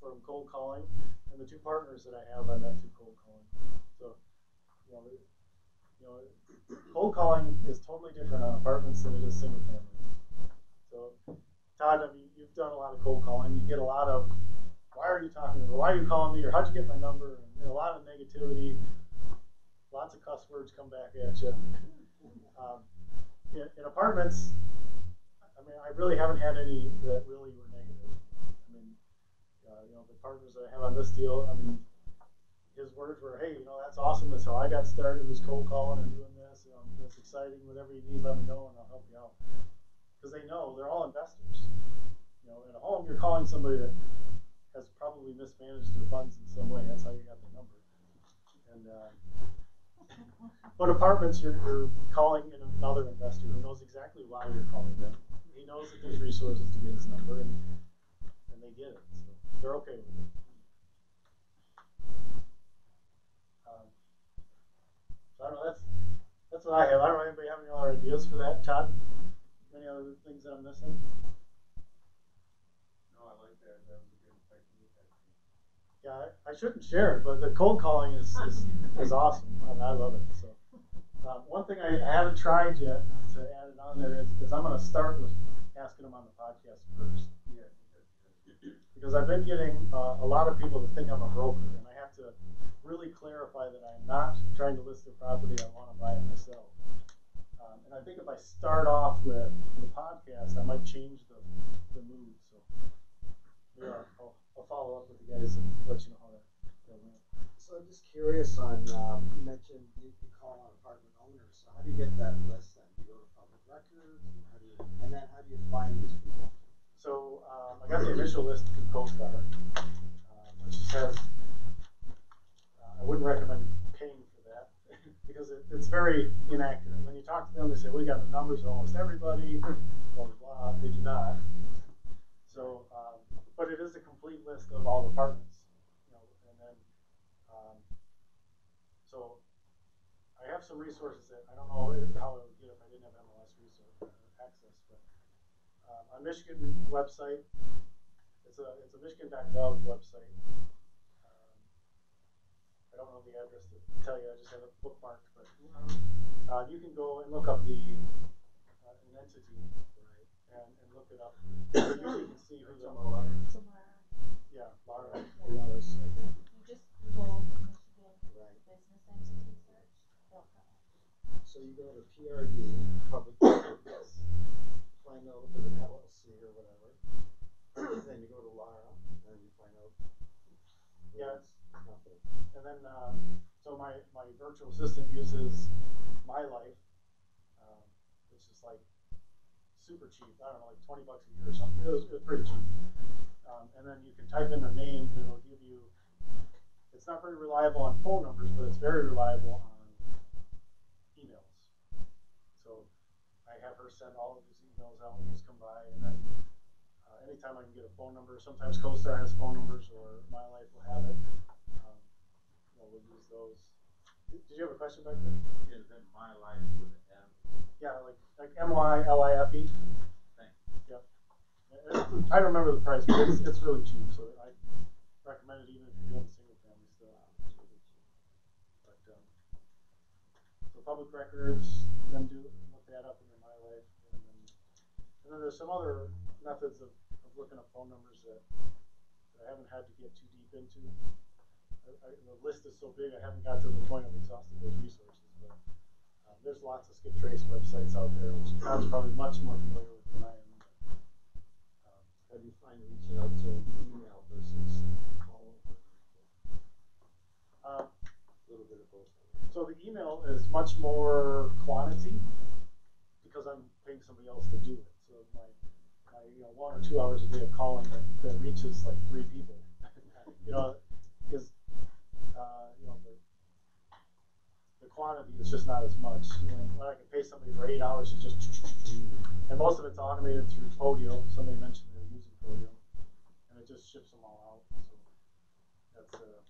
from cold calling, and the two partners that I have, I met through cold calling. So, you know, you know, cold calling is totally different on apartments than it is single family. So, Todd, I mean, you've done a lot of cold calling. You get a lot of, why are you talking to me? Why are you calling me? Or how'd you get my number? And a lot of negativity. Lots of cuss words come back at you. Um, in, in apartments, I mean, I really haven't had any that really were negative. I mean, uh, you know, the partners that I have on this deal, I mean, his words were, "Hey, you know, that's awesome. That's how I got started. Was cold calling and doing this. You know, it's exciting. Whatever you need, let me know, and I'll help you out." Because they know they're all investors. You know, in a home, you're calling somebody that has probably mismanaged their funds in some way. That's how you got the number. And uh, but apartments, you're, you're calling in another investor who knows exactly why you're calling them. He knows that there's resources to get his number, and and they get it, so they're okay with it. Um, so I don't know. That's that's what I have. I don't know. Anybody have any other ideas for that, Todd? Any other things that I'm missing? No, I like that, that was a good technique, Yeah, I, I shouldn't share it, but the cold calling is is, is awesome. I, mean, I love it. So, um, one thing I, I haven't tried yet to add it on there is because I'm going to start with asking them on the podcast first Yeah, I think that's good. because I've been getting uh, a lot of people that think I'm a broker, and I have to really clarify that I'm not trying to list the property. I want to buy it myself. Um, and I think if I start off with the podcast, I might change the, the mood. So, yeah, I'll, I'll follow up with the guys and let you know how that went. So I'm just curious on, um, you mentioned you, you call on apartment owners, so how do you get that list then? Do you go to public records, how do you, and then how do you find these people? So um, I got the initial list through CoStar, um, which says uh, I wouldn't recommend paying for that because it, it's very inaccurate. When you talk to them, they say we got the numbers of almost everybody, blah blah blah. They do not. So, um, but it is a complete list of all the apartments, you know, and then um, so I have some resources that I don't know how I would get if I didn't have MLS resource uh, access, but um, on Michigan website. It's a it's a Michigan.gov website. I don't know the address to tell you. I just have it bookmarked, but uh, you can go and look up the uh, an entity and, and look it up. You can see who the yeah Lara. Lars, You just Google Right. Business Entity Search, they'll come up. So you go to PRD, public records, find out if it's an LLC or whatever. then you go to Lara, and then you find out. Yeah, it's the company. And then, um, so my, my virtual assistant uses My Life, um, which is like super cheap. I don't know, like twenty bucks a year or something. It was, it was pretty cheap. Um, and then you can type in their name, and it'll give you. It's not very reliable on phone numbers, but it's very reliable on emails. So I have her send all of these emails out when these come by, and then uh, anytime I can get a phone number, sometimes CoStar has phone numbers, or My Life will have it. We'll use those. Did you have a question back there? Yeah, is that my life with an M? Yeah, like like M Y L I F E. Thanks. Yep. I don't remember the price, but it's, it's really cheap, so I recommend it even if you're doing single family stuff. It's really cheap. But um, so public records, then do look that up in your My Life, and then there's some other methods of, of looking up phone numbers that, that I haven't had to get too deep into. I, I, the list so big, I haven't got to the point of exhausting those resources, but um, there's lots of skip trace websites out there, which Todd's probably much more familiar with than I am. Um, How do you find reaching out to email versus call? um, A little bit of both. So the email is much more quantity because I'm paying somebody else to do it. So my, my you know one or two hours a day of calling that, that reaches like three people. you know, because uh, you know the the quantity is just not as much. You know, when I can pay somebody for eight hours, it's just and most of it's automated through Podio. Somebody mentioned they're using Podio, and it just ships them all out. So that's uh,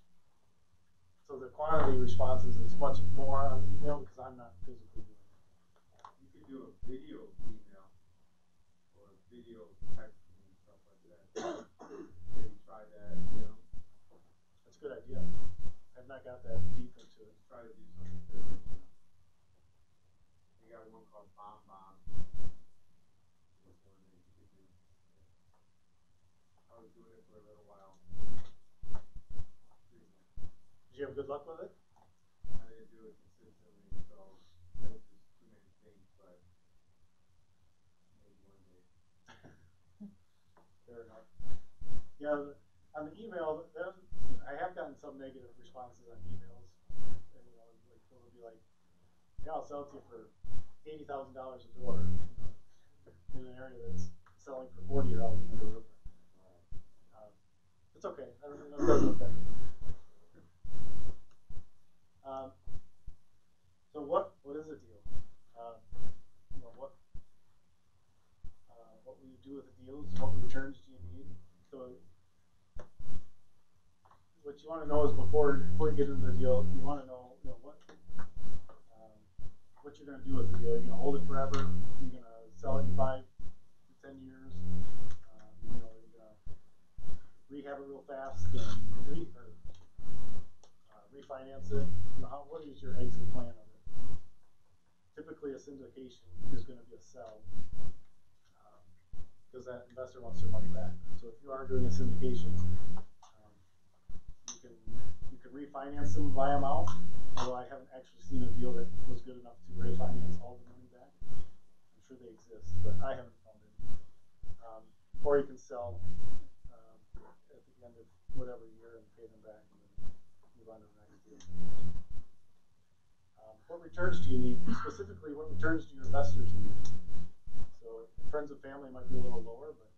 so the quantity responses is much more on email because I'm not physically doing it. You could do a video email or a video texting and stuff like that. Maybe try that, you know, That's a good idea. I've not got that deep into it. try to do something different. you know. They got one called Bomb Bomb. That's one that you could do. I was doing it for a little while. Pretty much. Did you have good luck with it? I didn't do it consistently, so was just too many things, but maybe one day. Fair enough. Yeah, on the email, there, I have gotten some negative responses on emails. And, you know, like, it'll be like, yeah, I'll sell it to you for eighty thousand dollars a door. In an area that's selling for forty thousand a door. Um, It's okay, I don't, me. Um, so what, what is the deal? Uh, you know, what, uh, what will you do with the deals? What returns do you need? So, what you want to know is before before you get into the deal, you want to know, you know what um, what you're going to do with deal. You're going to hold it forever. You're going to sell it in five to ten years. Um, you know, you're going to rehab it real fast and re, or, uh, refinance it. You know, how, what is your exit plan of it? Typically, a syndication is going to be a sell because that investor wants their money back. So if you are doing a syndication, um, you can can refinance them, buy them. Although I haven't actually seen a deal that was good enough to refinance all the money back. I'm sure they exist, but I haven't found any. Um, or you can sell um, at the end of whatever year and pay them back and move on to the next deal. Um, what returns do you need? Specifically, what returns do your investors need? So friends and family might be a little lower, but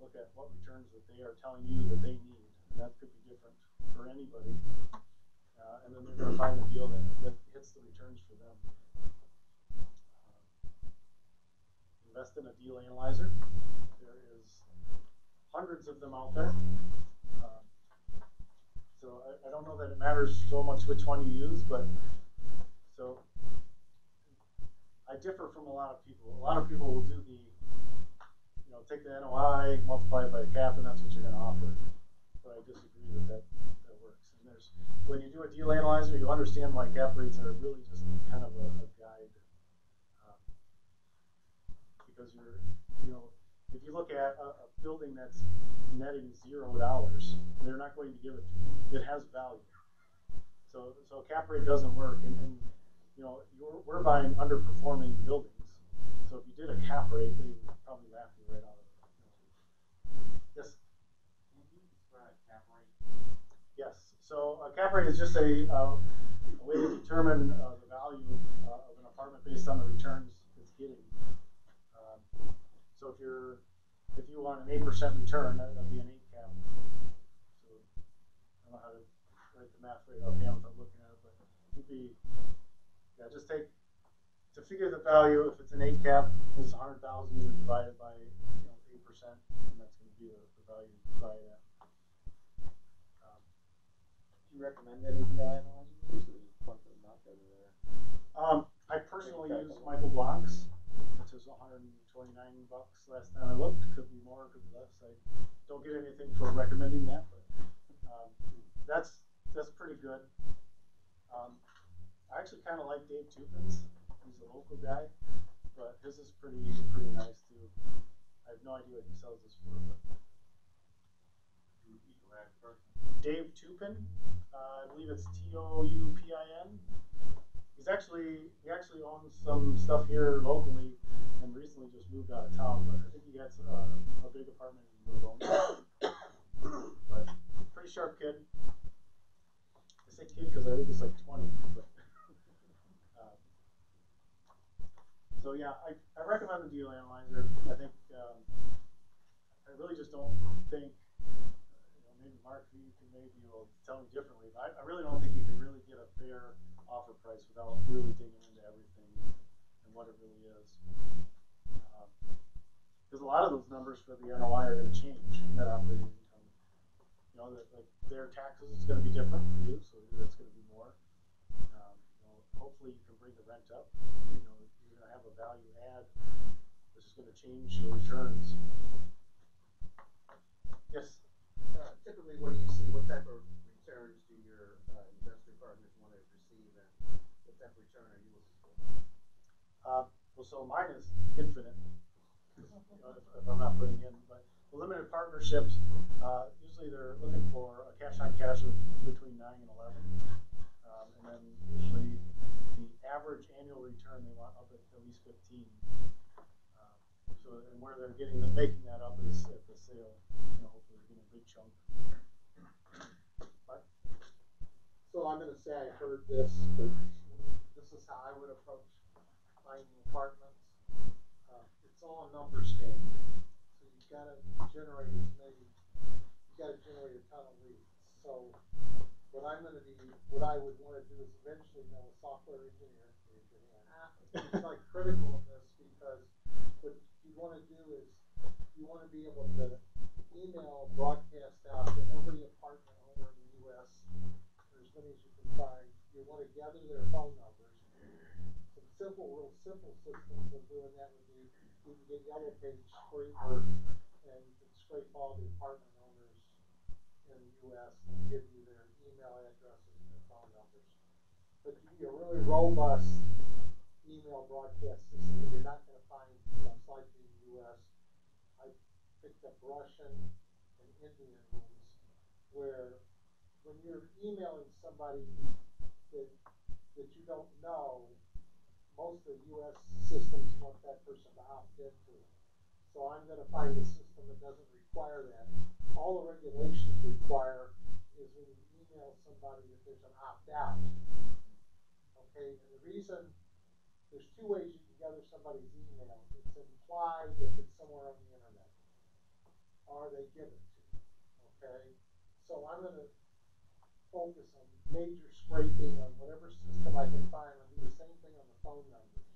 look at what returns that they are telling you that they need, and that could be different for anybody. Uh, and then they're going to find a deal that, that hits the returns for them. Uh, invest in a deal analyzer. There is hundreds of them out there. Uh, so I, I don't know that it matters so much which one you use, but so I differ from a lot of people. A lot of people will do the, you know, take the NOI, multiply it by the cap, and that's what you're going to offer. But I disagree with that, when you do a deal analyzer, you'll understand why cap rates are really just kind of a, a guide. Um, because you're, you know, if you look at a, a building that's netting zero dollars, they're not going to give it to you. It has value. So, so cap rate doesn't work, and, and you know, we're buying underperforming buildings. So if you did a cap rate, they would probably laugh you right out of it. Yes. Can you describe cap rate? Yes. So a cap rate is just a, uh, a way to determine uh, the value uh, of an apartment based on the returns it's getting. Um, so if you're if you want an eight percent return, that would be an eight cap. So I don't know how to write the math right offhand without looking at it, but it'd be yeah, just take to figure the value. If it's an eight cap, is a hundred thousand. You would divide it by you know eight percent, and that's going to be the, the value you buy it at. Um, Do you recommend any deal analyzers? Or is it just one for the knock over there? Um, I personally use Michael Blank's, which is 129 bucks last time I looked. Could be more, could be less. I don't get anything for recommending that, but um, that's that's pretty good. Um, I actually kind of like Dave Toupin's. He's a local guy, but his is pretty pretty nice too. I have no idea what he sells this for, but Dave Toupin, uh, I believe it's T O U P I N. He's actually he actually owns some stuff here locally, and recently just moved out of town. But I think he has uh, a big apartment in Livonia. but pretty sharp kid. I say kid because I think he's like twenty. But, uh, so yeah, I, I recommend the deal analyzer. I think um, I really just don't think Mark, you can maybe will tell me differently, but I, I really don't think you can really get a fair offer price without really digging into everything and what it really is. Because a lot of those numbers for the NOI are going to change, net operating income. You know, that like their taxes is going to be different for you, so that's going to be more. Um, you know, hopefully you can bring the rent up. You know, you're going to have a value add, which is going to change your returns. Yes. Uh, typically, what do you see, what type of returns do your, uh, investor partners wanna receive and what type of return are you looking for? Uh, well, so mine is infinite, if, I'm not putting in, but the limited partnerships, uh, usually they're looking for a cash on cash of between nine and eleven. Um, and then usually the average annual return they want up at at least fifteen. Um, So, and where they're getting, the making that up is at the sale, you know, hopefully they're getting a big chunk. But, So I'm gonna say I heard this, but this is how I would approach finding apartments. Uh, it's all a numbers game. So you gotta generate as many, you gotta generate a ton of leads. So what I'm gonna be, what I would wanna do is eventually know a software engineer. It's like critical of this because what you wanna do is, you wanna be able to email, broadcast out to every apartment owner in the US or as many as you can find, you wanna gather their phone numbers. Some simple, real simple systems of doing that would be, you can get Yellow Page scraper and you can scrape all the apartment owners in the US and give you their email addresses and their phone numbers. But you need a really robust email broadcast system, you're not gonna find, you like in the US. I picked up Russian and Indian ones where when you're emailing somebody that, that you don't know, most of the US systems want that person to opt into it. So I'm gonna find a system that doesn't require that. All the regulations require is when you email somebody that there's an opt-out. Okay, and the reason, there's two ways you can gather somebody's email. It's implied if it's somewhere on the internet. Or they give it to okay? So I'm gonna focus on major scraping on whatever system I can find, I'll do the same thing on the phone numbers.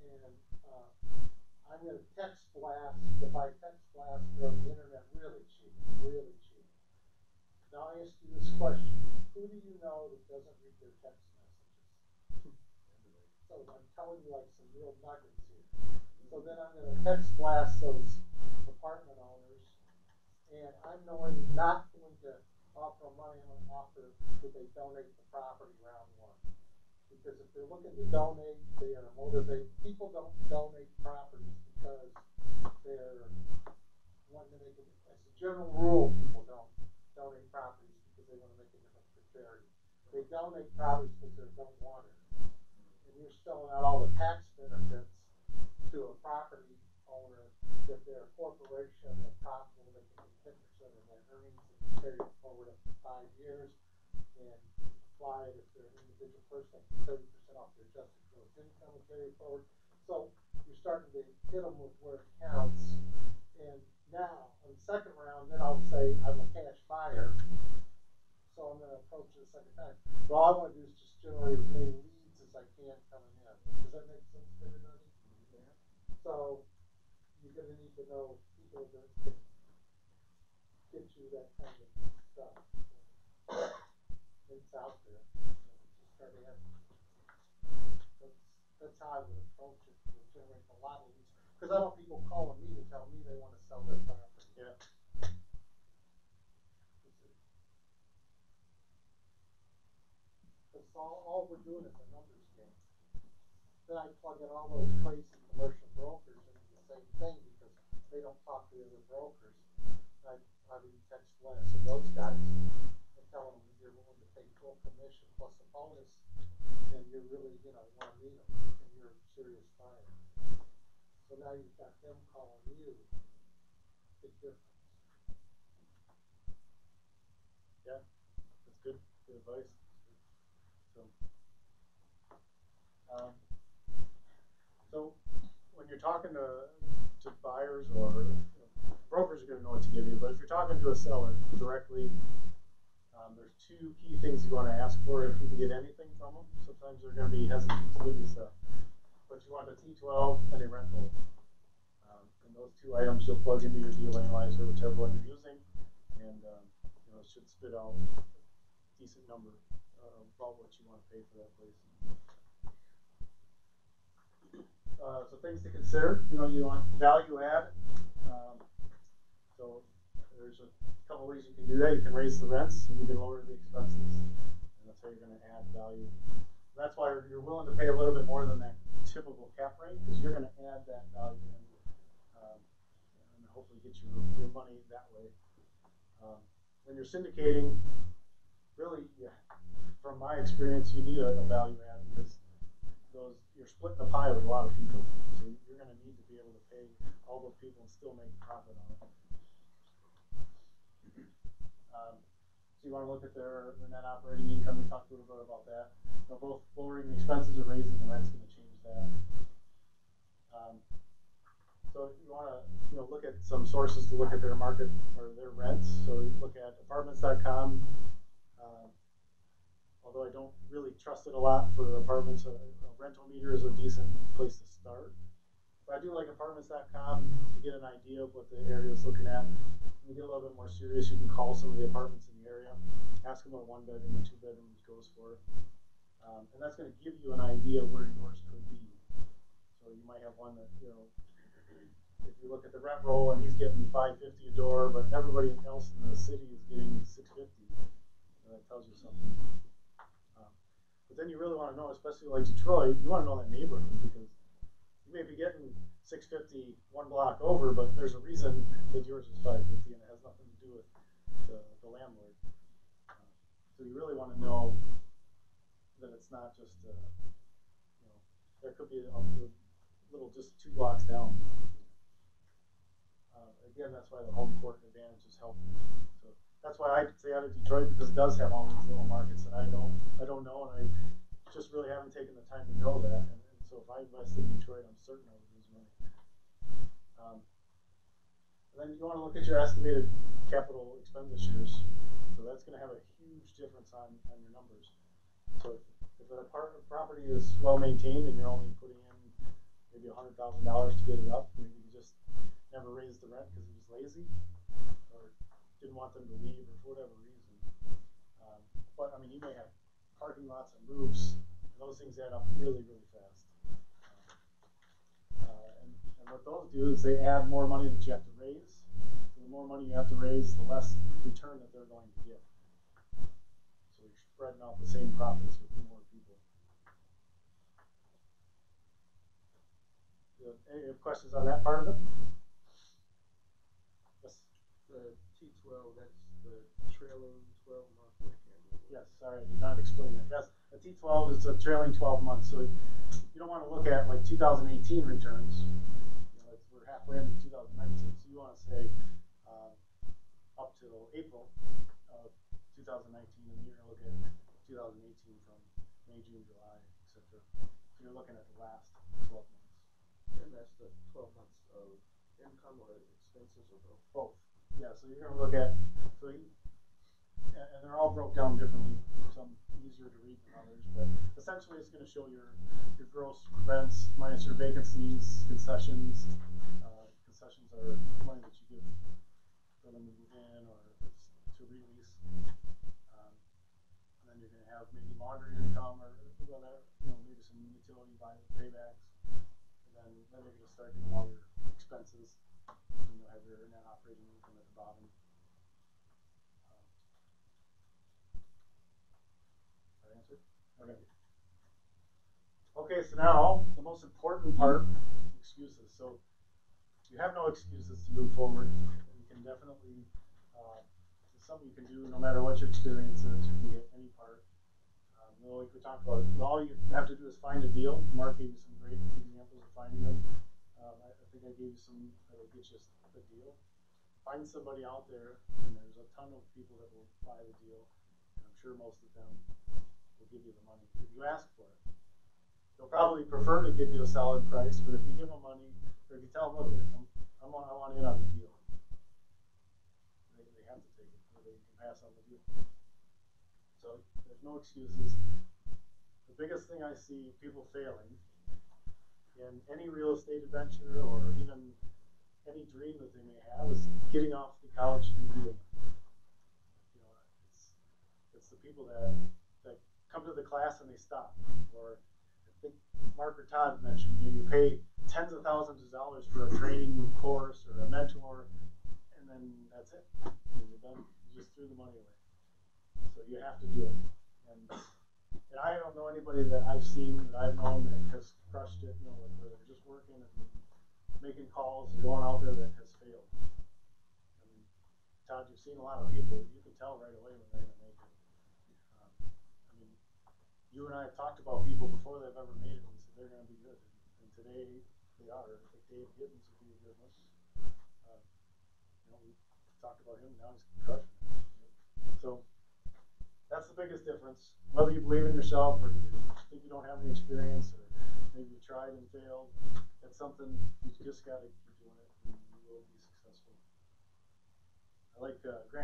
And, uh, I'm gonna text blast, to buy text blast on the internet really cheap, really cheap. Now I ask you this question, who do you know that doesn't read their text messages? So I'm telling you like some real nuggets here. So then I'm gonna text blast those and I'm knowing not going to offer money, I'm gonna offer that they donate the property round one. Because if they're looking to donate, they are motivated, people don't donate properties because they're wanting to make it, as a general rule, people don't donate properties because they wanna make a difference for charity. They donate properties because they don't want it. And you're spelling out all the tax benefits to a property owner, if they're a corporation, they're profitable, they get ten percent of their earnings and carry it forward up to five years. And apply it if they're an individual person, thirty percent off their adjusted gross income and carry it forward. So you're starting to hit them with where it counts. And now, on the second round, then I'll say, I'm a cash buyer. So I'm gonna approach it a second time. But all I wanna do is just generate as many leads as I can coming in. Does that make sense to everybody? Yeah. So, you're gonna need to know people that you that kind of stuff. It's out there. Just start. That's, that's how I would approach it, to generate a lot of leads. Cause I want people calling me to tell me they wanna sell their property. Yeah. Cause all, all we're doing is a numbers game. Then I plug in all those crazy commercial brokers into the same thing because they don't talk to the other brokers. I, would text Les and those guys and tell them you're willing to pay full commission plus a bonus, and you're really, you know, wanna meet them, and you're a serious buyer. So now you've got them calling you, big difference. Yeah, that's good, advice. So, so when you're talking to, to buyers or brokers are gonna know what to give you, but if you're talking to a seller directly, um, there's two key things you wanna ask for if you can get anything from them. Sometimes they're gonna be hesitant to give you stuff. But you want a T twelve and a rent roll. Um, and those two items you'll plug into your deal analyzer, whichever one you're using, and, um, you know, it should spit out a decent number, uh, about what you wanna pay for that place. Uh, so things to consider, you know, you want value add, um, so there's a couple ways you can do that, you can raise the rents, and you can lower the expenses, and that's how you're gonna add value. That's why you're willing to pay a little bit more than that typical cap rate, cause you're gonna add that value in, um, and hopefully get your, your money that way. Um, when you're syndicating, really, yeah, from my experience, you need a, a value add because those you're splitting the pie with a lot of people, so you're going to need to be able to pay all those people and still make profit on it. Um, so you want to look at their, their net operating income. We talked a little bit about that. Know, both lowering the expenses or raising the rent's going to change that. Um, so you want to you know look at some sources to look at their market or their rents. So you look at apartments.com. Uh, although I don't really trust it a lot for apartments, a, a Rentometer is a decent place to start. But I do like apartments.com to get an idea of what the area is looking at. When you get a little bit more serious, you can call some of the apartments in the area, ask them what one bedroom or two bedrooms goes for. Um, and that's going to give you an idea of where yours could be. So you might have one that, you know, if you look at the rent roll and he's getting five fifty a door, but everybody else in the city is getting six fifty, that tells you something. Um, but then you really want to know, especially like Detroit, you want to know that neighborhood because may be getting six fifty one block over, but there's a reason that yours is five fifty and it has nothing to do with the, the landlord. Uh, so you really want to know that it's not just, uh, you know, there could be a, a little just two blocks down. Uh, again, that's why the home court advantage is helpful. So that's why I say out of Detroit because it does have all these little markets that I don't I don't know and I just really haven't taken the time to know that. And so if I invest in Detroit, I'm certain I would lose money. Um, then you want to look at your estimated capital expenditures. So that's going to have a huge difference on, on your numbers. So if, an apartment property is well maintained and you're only putting in maybe a hundred thousand dollars to get it up, maybe you just never raised the rent because was lazy or didn't want them to leave or for whatever reason. Um, but I mean, you may have parking lots and roofs, and those things add up really, really fast. And, what those do is they add more money that you have to raise. So the more money you have to raise, the less return that they're going to get. So you're spreading out the same profits with more people. Do you have Any questions on that part of it? Yes. The T twelve, that's the trailing twelve month. Yes, sorry, I did not explain that. Yes, a T twelve is a trailing twelve months, so you don't wanna look at like two thousand eighteen returns. You know, it's, halfway into two thousand nineteen, so you wanna say, uh, up till April of two thousand nineteen, and you're gonna look at two thousand eighteen from May, June, July, etc. So you're looking at the last twelve months. And that's the twelve months of income or expenses or both. Both. Yeah, so you're gonna look at, so you, and, and they're all broke down differently, some easier to read than others, but essentially it's gonna show your, your gross rents minus your vacancies, concessions. Are money that you give for them to move in or to release. Um, and then you're gonna have maybe laundry income or whatever, you know, maybe some utility buy, paybacks. And then, then you're gonna start doing all your expenses, and you'll have your net operating income at the bottom. Um, answer? Okay. Okay, so now, the most important part, excuses, so you have no excuses to move forward. You can definitely, uh, it's something you can do no matter what your experience is. You can get any part. Um, you know, like we talked about, all you have to do is find a deal. Mark gave you some great examples of finding them. Um, I, I think I gave you some that'll get you a deal. Find somebody out there, and there's a ton of people that will buy the deal. And I'm sure most of them will give you the money if you ask for it. They'll probably prefer to give you a solid price, but if you give them money, or if you tell them, look, I'm, I'm on, I want in on the deal, they, they have to take it, or they can pass on the deal. So there's no excuses. The biggest thing I see people failing in any real estate adventure or even any dream that they may have is getting off the couch and doing it. You know, it's, it's the people that, that come to the class and they stop. Or think Mark or Todd mentioned, you, know, you pay tens of thousands of dollars for a training course or a mentor, and then that's it. You're done. You just threw the money away. So you have to do it. And, and I don't know anybody that I've seen that I've known that has crushed it, you know, like they're just working and making calls and going out there that has failed. I mean, Todd, you've seen a lot of people. You can tell right away when they're going to make it. Um, I mean, you and I have talked about people before they've ever made it. and said they're going to be good, and today they are. Like Dave Gibbons would be a good one. Uh, you know, we talked about him. Now he's it. So that's the biggest difference. Whether you believe in yourself or you think you don't have any experience or maybe you tried and failed, it's something you just got to keep doing it and you will be successful. I like uh, Grant.